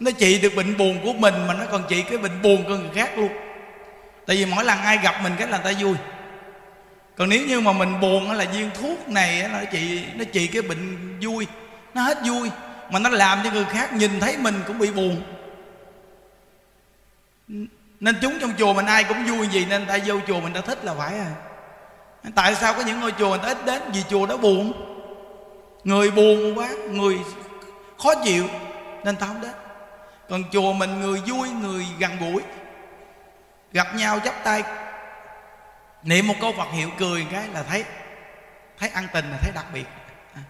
Nó trị được bệnh buồn của mình mà nó còn trị cái bệnh buồn của người khác luôn. Tại vì mỗi lần ai gặp mình cái là người ta vui. Còn nếu như mà mình buồn là viên thuốc này nó trị nó trị cái bệnh vui. Nó hết vui, mà nó làm cho người khác nhìn thấy mình cũng bị buồn nên chúng trong chùa mình ai cũng vui gì nên ta vô chùa mình ta thích là phải à. Tại sao có những ngôi chùa người ta ít đến? Vì chùa đó buồn. Người buồn quá, người khó chịu, nên ta không đến. Còn chùa mình người vui, người gần gũi, gặp nhau chắp tay, niệm một câu phật hiệu cười cái là thấy thấy ăn tình là thấy đặc biệt. À,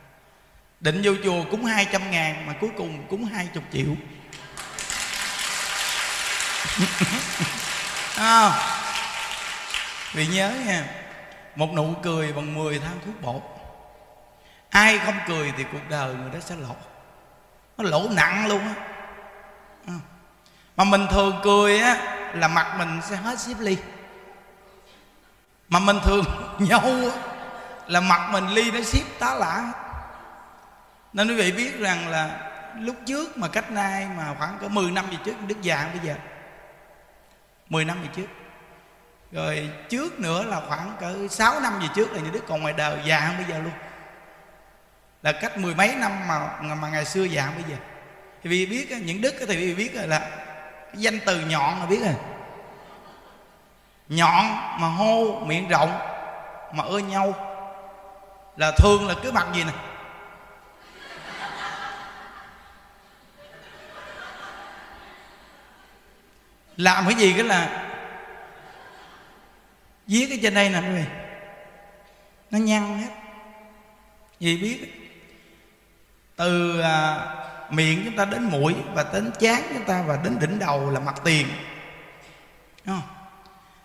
định vô chùa cúng 200 ngàn mà cuối cùng cúng 20 triệu à, vì nhớ nha một nụ cười bằng 10 thang thuốc bột. Ai không cười thì cuộc đời người đó sẽ lỗ nó lỗ nặng luôn á. À. mà mình thường cười á là mặt mình sẽ hết xếp ly. Mà mình thường (laughs) nhau là mặt mình ly nó xếp tá lả nên quý vị biết rằng là lúc trước mà cách nay mà khoảng có 10 năm gì trước đức già bây giờ 10 năm về trước. Rồi trước nữa là khoảng cỡ 6 năm về trước là những đức còn ngoài đời, già hơn bây giờ luôn. Là cách mười mấy năm mà mà ngày xưa già hơn bây giờ. Thì vì biết những đức thì vì biết rồi là cái danh từ nhọn là biết rồi. Nhọn mà hô miệng rộng mà ưa nhau là thường là cứ mặt gì nè? Làm cái gì cái là viết cái trên đây nè quý vị. Nó nhăn hết. Vì biết từ à, miệng chúng ta đến mũi và đến chán chúng ta và đến đỉnh đầu là mặt tiền. Đúng không?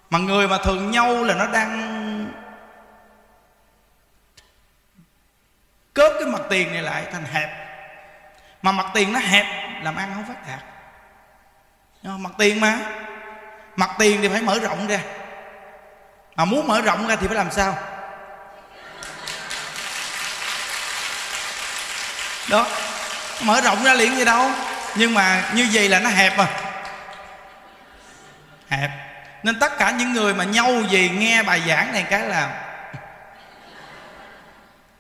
mà người mà thường nhau là nó đang cớp cái mặt tiền này lại thành hẹp. Mà mặt tiền nó hẹp làm ăn không phát đạt mặt tiền mà. Mặt tiền thì phải mở rộng ra. Mà muốn mở rộng ra thì phải làm sao? Đó. Mở rộng ra liền gì đâu. Nhưng mà như vậy là nó hẹp à hẹp. Nên tất cả những người mà nhau gì nghe bài giảng này cái là (laughs)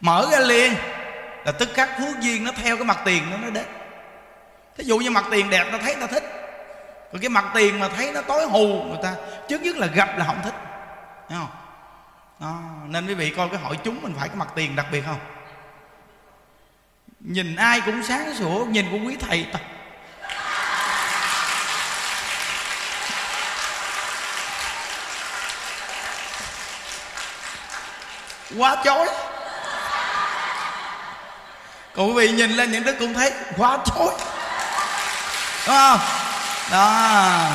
mở ra liền. Là tức khắc phước duyên nó theo cái mặt tiền nó nó đến. Thí dụ như mặt tiền đẹp, nó thấy, nó thích còn cái mặt tiền mà thấy nó tối hù người ta, trước nhất là gặp là không thích. Thấy không? Đó. nên quý vị coi cái hội chúng mình phải cái mặt tiền đặc biệt không? Nhìn ai cũng sáng sủa, nhìn cũng quý thầy ta. Quá chói còn quý vị nhìn lên những đức cũng thấy, quá chói đúng không? Đó.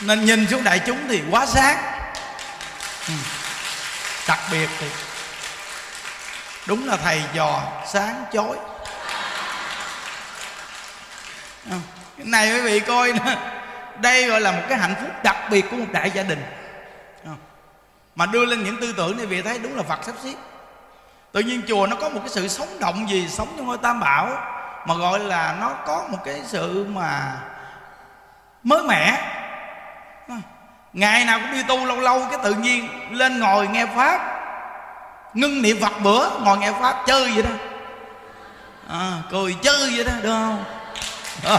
Nên nhìn xuống đại chúng thì quá sát, ừ. đặc biệt thì đúng là thầy dò sáng chói. Ừ. Cái này quý vị coi nè. Đây gọi là một cái hạnh phúc đặc biệt của một đại gia đình. Ừ. Mà đưa lên những tư tưởng này vì thấy đúng là phật sắp xếp. Tự nhiên chùa nó có một cái sự sống động gì sống trong ngôi tam bảo mà gọi là nó có một cái sự mà mới mẻ. Ngày nào cũng đi tu lâu lâu cái tự nhiên lên ngồi nghe pháp ngưng niệm phật bữa ngồi nghe pháp chơi vậy đó. À, cười chơi vậy đó được không? (laughs)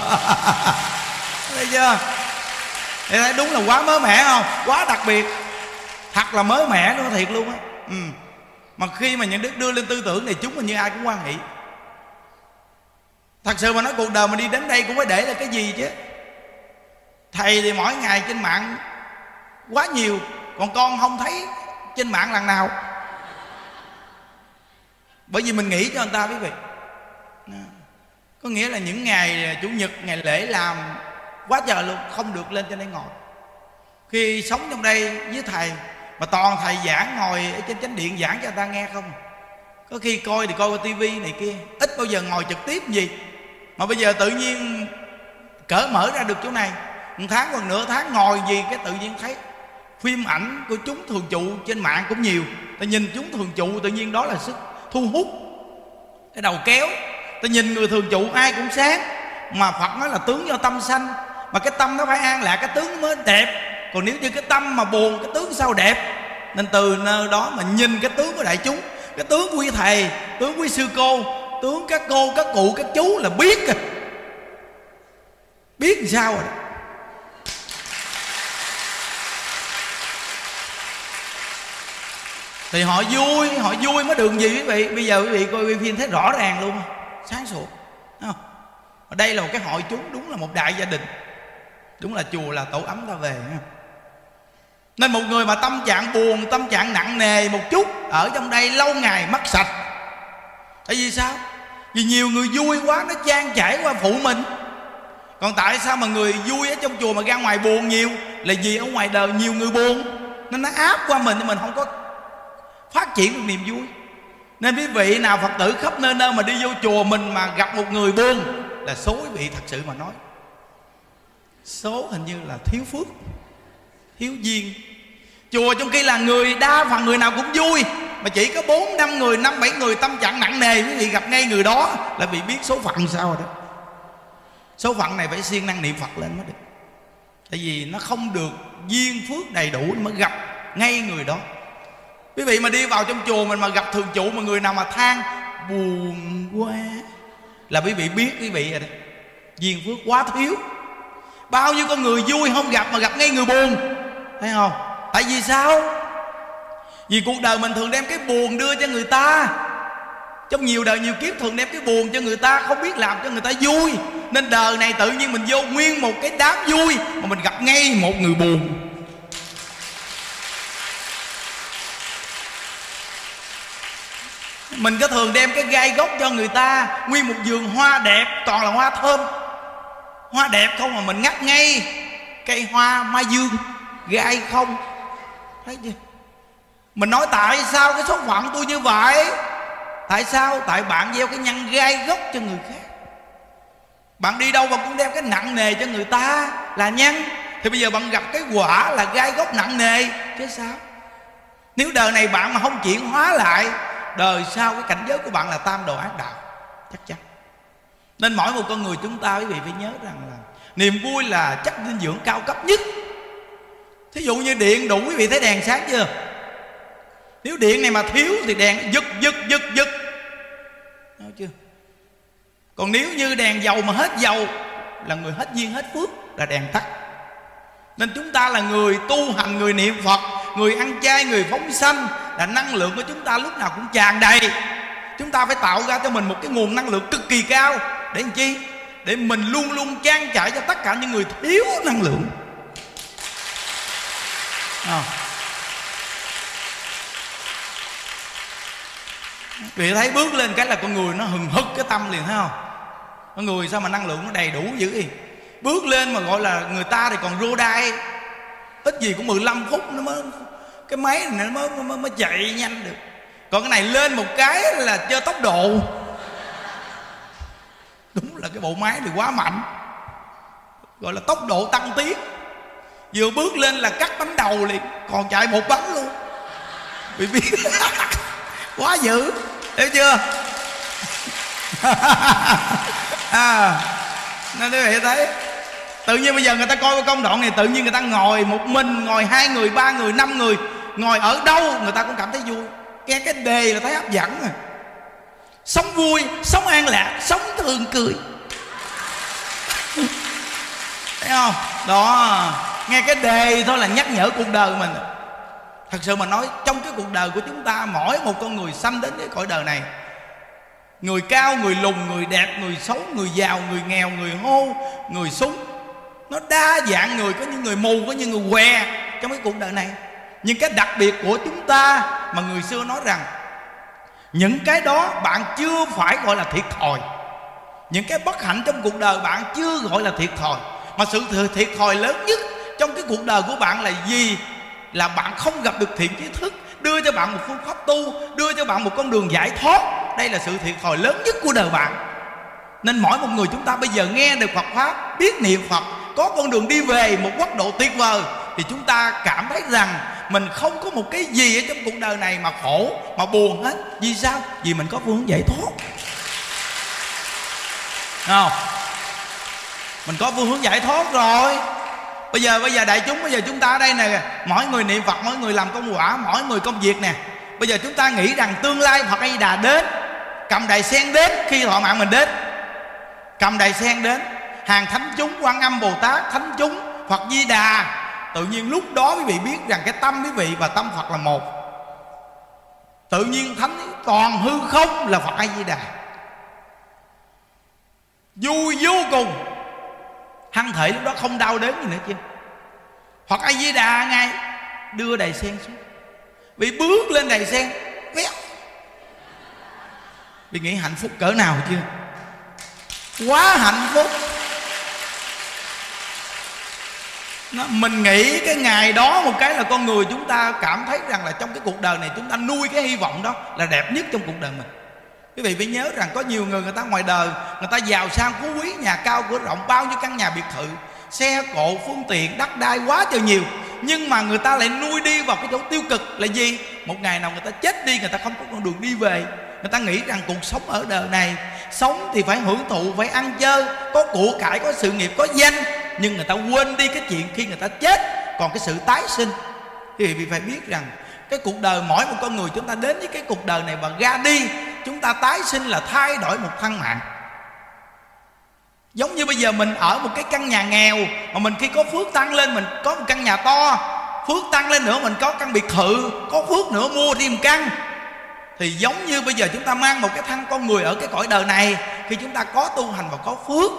Thấy chưa? Thì thấy đúng là quá mới mẻ không? Quá đặc biệt. Thật là mới mẻ nó thiệt luôn á. Ừ. mà khi mà những đức đưa lên tư tưởng này chúng mình như ai cũng quan hệ thật sự mà nói cuộc đời mình đi đến đây cũng phải để là cái gì chứ? Thầy thì mỗi ngày trên mạng quá nhiều, còn con không thấy trên mạng lần nào. Bởi vì mình nghĩ cho người ta quý vị. Có nghĩa là những ngày chủ nhật, ngày lễ làm quá trời luôn, không được lên trên đây ngồi. Khi sống trong đây với thầy, mà toàn thầy giảng ngồi ở trên chánh điện giảng cho người ta nghe không? Có khi coi thì coi qua tivi này kia, ít bao giờ ngồi trực tiếp gì? Mà bây giờ tự nhiên cỡ mở ra được chỗ này. Một tháng còn nửa tháng ngồi gì cái tự nhiên thấy phim ảnh của chúng thường trụ trên mạng cũng nhiều. Ta nhìn chúng thường trụ tự nhiên đó là sức thu hút, cái đầu kéo. Ta nhìn người thường trụ ai cũng sáng, mà phật nói là tướng do tâm sanh. Mà cái tâm nó phải an lạc, cái tướng mới đẹp. Còn nếu như cái tâm mà buồn, cái tướng sao đẹp? Nên từ nơi đó mà nhìn cái tướng của đại chúng. Cái tướng quý thầy, tướng quý sư cô tướng, các cô, các cụ, các chú là biết rồi. Biết làm sao rồi? Thì họ vui họ vui mới đường gì quý vị? Bây giờ quý vị coi phim thấy rõ ràng luôn. Sáng suốt không? ở đây là một cái hội chúng, đúng là một đại gia đình. Đúng là chùa là tổ ấm ta về nên một người mà tâm trạng buồn, tâm trạng nặng nề một chút, ở trong đây lâu ngày mất sạch tại vì sao? Vì nhiều người vui quá, nó trang trải qua phụ mình. Còn tại sao mà người vui ở trong chùa mà ra ngoài buồn nhiều? Là vì ở ngoài đời nhiều người buồn. Nên nó áp qua mình thì mình không có phát triển được niềm vui. Nên quý vị nào phật tử khắp nơi nơi mà đi vô chùa mình mà gặp một người buồn, là số quý vị thật sự mà nói. Số hình như là thiếu phước, thiếu duyên chùa trong khi là người đa phần người nào cũng vui, mà chỉ có bốn, năm người, năm, bảy người tâm trạng nặng nề, quý vị gặp ngay người đó là bị biết số phận sao rồi đó. Số phận này phải siêng năng niệm phật lên mới được. Tại vì nó không được duyên phước đầy đủ mới gặp ngay người đó. Quý vị mà đi vào trong chùa mình mà gặp thường trụ mà người nào mà than, buồn quá, là quý vị biết quý vị rồi đó. Duyên phước quá thiếu. Bao nhiêu con người vui không gặp mà gặp ngay người buồn, thấy không? Tại vì sao? Vì cuộc đời mình thường đem cái buồn đưa cho người ta. Trong nhiều đời nhiều kiếp thường đem cái buồn cho người ta, không biết làm cho người ta vui. Nên đời này tự nhiên mình vô nguyên một cái đám vui mà mình gặp ngay một người buồn. Mình có thường đem cái gai gốc cho người ta, nguyên một vườn hoa đẹp, toàn là hoa thơm. Hoa đẹp không mà mình ngắt ngay cây hoa mai dương, gai không thấy chưa? Mình nói, tại sao cái số phận tôi như vậy? Tại sao? Tại bạn gieo cái nhăn gai gốc cho người khác. Bạn đi đâu mà cũng đem cái nặng nề cho người ta là nhân. Thì bây giờ bạn gặp cái quả là gai gốc nặng nề, chứ sao? Nếu đời này bạn mà không chuyển hóa lại, đời sau cái cảnh giới của bạn là tam đồ ác đạo, chắc chắn. Nên mỗi một con người chúng ta, quý vị phải nhớ rằng là niềm vui là chất dinh dưỡng cao cấp nhất thí dụ như điện đủ, quý vị thấy đèn sáng chưa? Nếu điện này mà thiếu thì đèn giật giật giật giật. Nói chưa? Còn nếu như đèn dầu mà hết dầu, là người hết duyên, hết phước, là đèn tắt. Nên chúng ta là người tu hành, người niệm phật, người ăn chay, người phóng sanh, là năng lượng của chúng ta lúc nào cũng tràn đầy. Chúng ta phải tạo ra cho mình một cái nguồn năng lượng cực kỳ cao. Để làm chi? Để mình luôn luôn trang trải cho tất cả những người thiếu năng lượng à. vì thấy bước lên cái là con người nó hừng hực cái tâm liền thấy không? Con người sao mà năng lượng nó đầy đủ dữ vậy? bước lên mà gọi là người ta thì còn rô đai. Ít gì cũng 15 phút nó mới cái máy này nó mới, mới, mới chạy nhanh được. Còn cái này lên một cái là chơi tốc độ. Đúng là cái bộ máy thì quá mạnh. Gọi là tốc độ tăng tiến vừa bước lên là cắt bánh đầu liền, còn chạy một bánh luôn. Bị biết (laughs) quá dữ. Hiểu chưa? (laughs) À nên quý vị thấy, tự nhiên bây giờ người ta coi cái công đoạn này, tự nhiên người ta ngồi một mình, ngồi hai người, ba người, năm người, ngồi ở đâu người ta cũng cảm thấy vui. Nghe cái đề là thấy hấp dẫn à. Sống vui, sống an lạc, sống thường cười. Thấy không? Đó nghe cái đề thôi là nhắc nhở cuộc đời mình. Thật sự mà nói, trong cái cuộc đời của chúng ta, mỗi một con người xâm đến cái cõi đời này, người cao, người lùn, người đẹp, người xấu, người giàu, người nghèo, người hô, người súng, nó đa dạng người, có những người mù, có những người què trong cái cuộc đời này. Nhưng cái đặc biệt của chúng ta mà người xưa nói rằng, những cái đó bạn chưa phải gọi là thiệt thòi. Những cái bất hạnh trong cuộc đời bạn chưa gọi là thiệt thòi. Mà sự thiệt thòi lớn nhất trong cái cuộc đời của bạn là gì? Là bạn không gặp được thiện trí thức, đưa cho bạn một phương pháp tu, đưa cho bạn một con đường giải thoát. Đây là sự thiệt thòi lớn nhất của đời bạn. Nên mỗi một người chúng ta bây giờ nghe được Phật pháp, biết niệm Phật, có con đường đi về một quốc độ tuyệt vời, thì chúng ta cảm thấy rằng mình không có một cái gì ở trong cuộc đời này mà khổ, mà buồn hết. Vì sao? Vì mình có phương hướng giải thoát. Không? Mình có phương hướng giải thoát rồi bây giờ bây giờ đại chúng, bây giờ chúng ta ở đây nè. Mỗi người niệm phật, mỗi người làm công quả, mỗi người công việc nè. Bây giờ chúng ta nghĩ rằng tương lai phật a đà đến, cầm đài sen đến khi thọ mạng mình đến. Cầm đài sen đến, hàng thánh chúng, quan âm bồ tát, thánh chúng, phật di đà. Tự nhiên lúc đó quý vị biết rằng cái tâm quý vị và tâm phật là một. Tự nhiên thánh toàn hư không là phật a di đà. Vui vô cùng hăng thể lúc đó không đau đớn gì nữa chưa hoặc a di đà ngay đưa đầy sen xuống. Bị bước lên đầy sen véo vì nghĩ hạnh phúc cỡ nào chưa? Quá hạnh phúc. Nó, mình nghĩ cái ngày đó một cái là con người chúng ta cảm thấy rằng là trong cái cuộc đời này chúng ta nuôi cái hy vọng đó là đẹp nhất trong cuộc đời mình quý vị phải nhớ rằng có nhiều người người ta ngoài đời, người ta giàu sang phú quý, nhà cao cửa rộng, bao nhiêu căn nhà biệt thự, xe cộ, phương tiện, đất đai quá trời nhiều. Nhưng mà người ta lại nuôi đi vào cái chỗ tiêu cực là gì? Một ngày nào người ta chết đi, người ta không có con đường đi về. Người ta nghĩ rằng cuộc sống ở đời này, sống thì phải hưởng thụ, phải ăn chơi, có của cải, có sự nghiệp, có danh. Nhưng người ta quên đi cái chuyện khi người ta chết, còn cái sự tái sinh. Thì vì phải biết rằng cái cuộc đời mỗi một con người chúng ta đến với cái cuộc đời này và ra đi, chúng ta tái sinh là thay đổi một thân mạng. Giống như bây giờ mình ở một cái căn nhà nghèo mà mình khi có phước tăng lên, mình có một căn nhà to, phước tăng lên nữa mình có căn biệt thự, có phước nữa mua thêm căn. Thì giống như bây giờ chúng ta mang một cái thân con người ở cái cõi đời này, khi chúng ta có tu hành và có phước,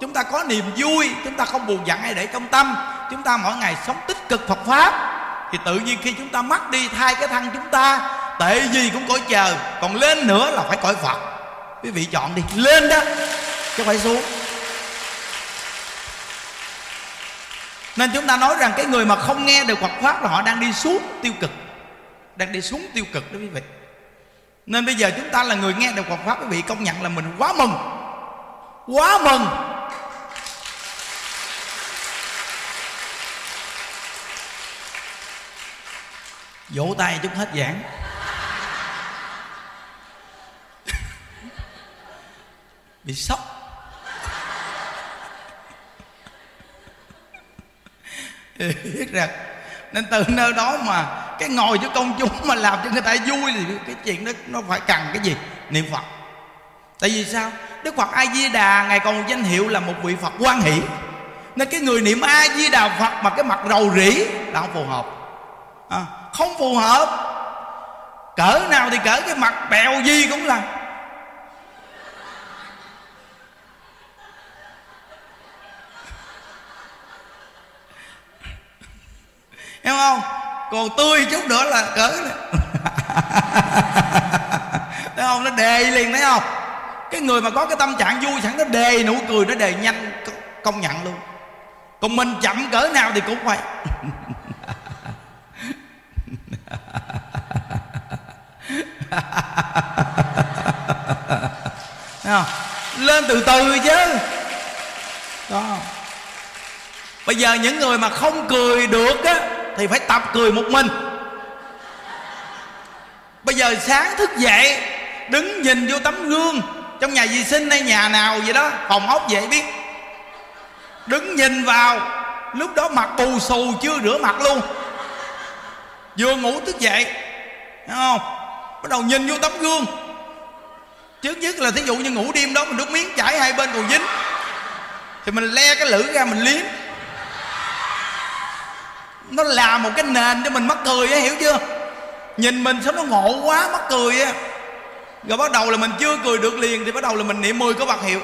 chúng ta có niềm vui, chúng ta không buồn giận hay để trong tâm, chúng ta mỗi ngày sống tích cực phật pháp thì tự nhiên khi chúng ta mất đi thay cái thân chúng ta, tệ gì cũng cõi chờ. Còn lên nữa là phải cõi phật. Quý vị chọn đi. Lên đó, chứ phải xuống. Nên chúng ta nói rằng cái người mà không nghe được Phật pháp là họ đang đi xuống tiêu cực. Đang đi xuống tiêu cực đó quý vị. Nên bây giờ chúng ta là người nghe được Phật pháp, quý vị công nhận là mình quá mừng. Quá mừng. Vỗ tay chút hết giảng. (laughs) Bị sốc. (laughs) Biết rằng nên từ nơi đó mà cái ngồi cho công chúng mà làm cho người ta vui thì cái chuyện đó nó phải cần cái gì? Niệm phật. Tại vì sao? Đức phật a di đà ngài còn danh hiệu là một vị phật quan hỷ. Nên cái người niệm a di đà phật mà cái mặt rầu rĩ là không phù hợp. À, không phù hợp. Cỡ nào thì cỡ cái mặt bèo gì cũng là. Hiểu không? Còn tươi chút nữa là cỡ này. (laughs) thấy không? Nó đề liền, thấy không? Cái người mà có cái tâm trạng vui sẵn, nó đề nụ cười, nó đề nhanh công nhận luôn. Còn mình chậm cỡ nào thì cũng phải (laughs) không? lên từ từ chứ. Đó. Bây giờ những người mà không cười được á, thì phải tập cười một mình. Bây giờ sáng thức dậy, đứng nhìn vô tấm gương, trong nhà vệ sinh hay nhà nào vậy đó, phòng ốc vậy biết. Đứng nhìn vào, lúc đó mặt bù xù chưa rửa mặt luôn vừa ngủ thức dậy. Thấy không? Bắt đầu nhìn vô tấm gương. Trước nhất là thí dụ như ngủ đêm đó mình đút miếng chảy hai bên còn dính, thì mình le cái lưỡi ra mình liếm. Nó là một cái nền cho mình mắc cười á, hiểu chưa? Nhìn mình sao nó ngộ quá, mắc cười á. Rồi bắt đầu là mình chưa cười được liền, thì bắt đầu là mình niệm 10 có bạc hiệu.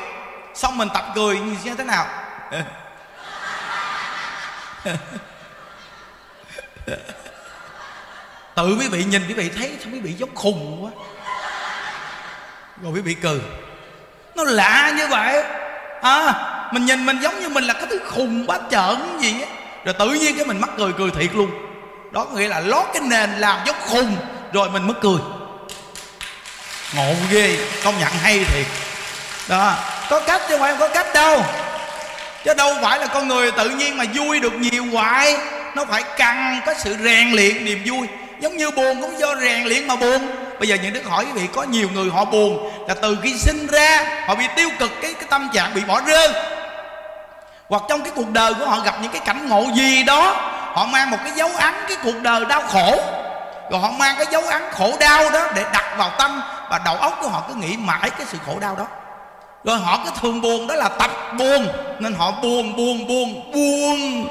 Xong mình tập cười, như thế nào? (laughs) tự quý vị nhìn quý vị thấy sao quý vị giống khùng quá. Rồi quý vị cười. Nó lạ như vậy. À mình nhìn mình giống như mình là cái thứ khùng bá trợn gì á. Rồi tự nhiên cái mình mắc cười cười thiệt luôn. Đó nghĩa là lót cái nền làm giống khùng, rồi mình mới cười. Ngộ ghê, công nhận hay thiệt. Đó, có cách chứ không có cách đâu. Chứ đâu phải là con người tự nhiên mà vui được nhiều hoài. Nó phải cần có sự rèn luyện niềm vui giống như buồn cũng do rèn luyện mà buồn. Bây giờ những đức hỏi quý vị, có nhiều người họ buồn là từ khi sinh ra, họ bị tiêu cực, cái cái tâm trạng bị bỏ rơi. Hoặc trong cái cuộc đời của họ gặp những cái cảnh ngộ gì đó, họ mang một cái dấu ấn cái cuộc đời đau khổ. Rồi họ mang cái dấu ấn khổ đau đó để đặt vào tâm và đầu óc của họ cứ nghĩ mãi cái sự khổ đau đó. Rồi họ cứ thường buồn đó là tập buồn, nên họ buồn buồn buồn buồn.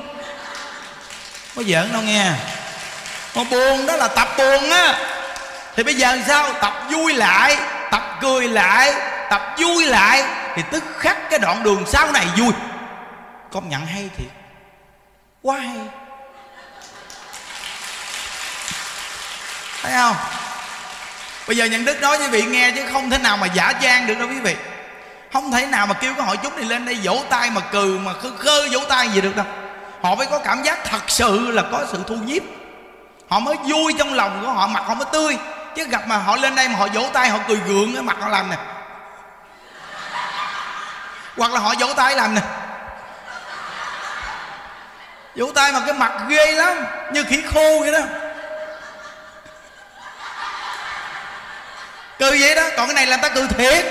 Có giỡn đâu nghe? Mà buồn đó là tập buồn á. Thì bây giờ sao? Tập vui lại, tập cười lại, tập vui lại. Thì tức khắc cái đoạn đường sau này vui. Công nhận hay thiệt. Quá hay. Thấy không? Bây giờ nhận đức nói với vị nghe chứ không thể nào mà giả trang được đâu quý vị. Không thể nào mà kêu cái hội chúng này lên đây vỗ tay mà cừ, mà khơ khơ vỗ tay gì được đâu. Họ phải có cảm giác thật sự là có sự thu nhiếp họ mới vui trong lòng của họ, mặt họ mới tươi. Chứ gặp mà họ lên đây mà họ vỗ tay, họ cười gượng cái mặt họ làm nè. Hoặc là họ vỗ tay làm nè. Vỗ tay mà cái mặt ghê lắm, như khỉ khô vậy đó. Cười vậy đó, còn cái này là người ta cười thiệt.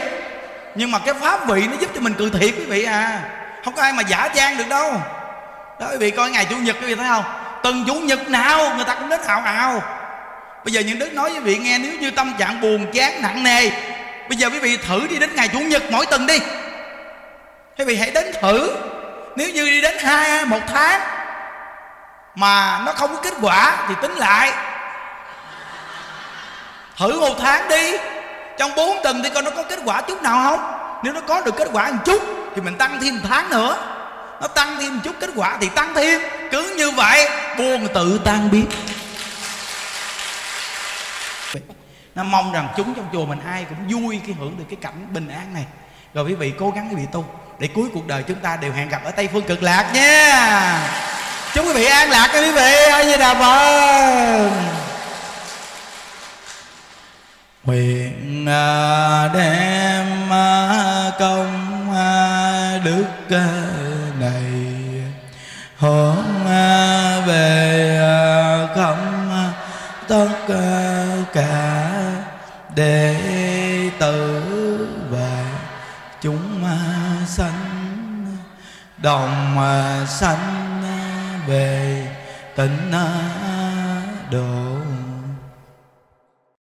Nhưng mà cái pháp vị nó giúp cho mình cười thiệt, quý vị à. Không có ai mà giả trang được đâu. Đó, quý vị coi ngày chủ nhật, quý vị thấy không? Từng chủ nhật nào, người ta cũng đến ào ào. Bây giờ những đức nói với vị nghe, nếu như tâm trạng buồn, chán, nặng nề, bây giờ quý vị thử đi đến ngày chủ nhật mỗi tuần đi. Quý vị hãy đến thử. Nếu như đi đến hai, một tháng mà nó không có kết quả thì tính lại. Thử một tháng đi. Trong bốn tuần thì coi nó có kết quả chút nào không? Nếu nó có được kết quả một chút thì mình tăng thêm một tháng nữa nó tăng thêm một chút kết quả thì tăng thêm. Cứ như vậy, buồn tự tan biến. Nó mong rằng chúng trong chùa mình ai cũng vui khi hưởng được cái cảnh bình an này. Rồi quý vị cố gắng quý vị tu, để cuối cuộc đời chúng ta đều hẹn gặp ở tây phương cực lạc nha. Chúc quý vị an lạc nha quý vị ai như đà phật. Nguyện à, đem à, công à, đức hướng à, về à, không à, tất cả đệ tử và chúng sanh, đồng sanh về, tịnh độ.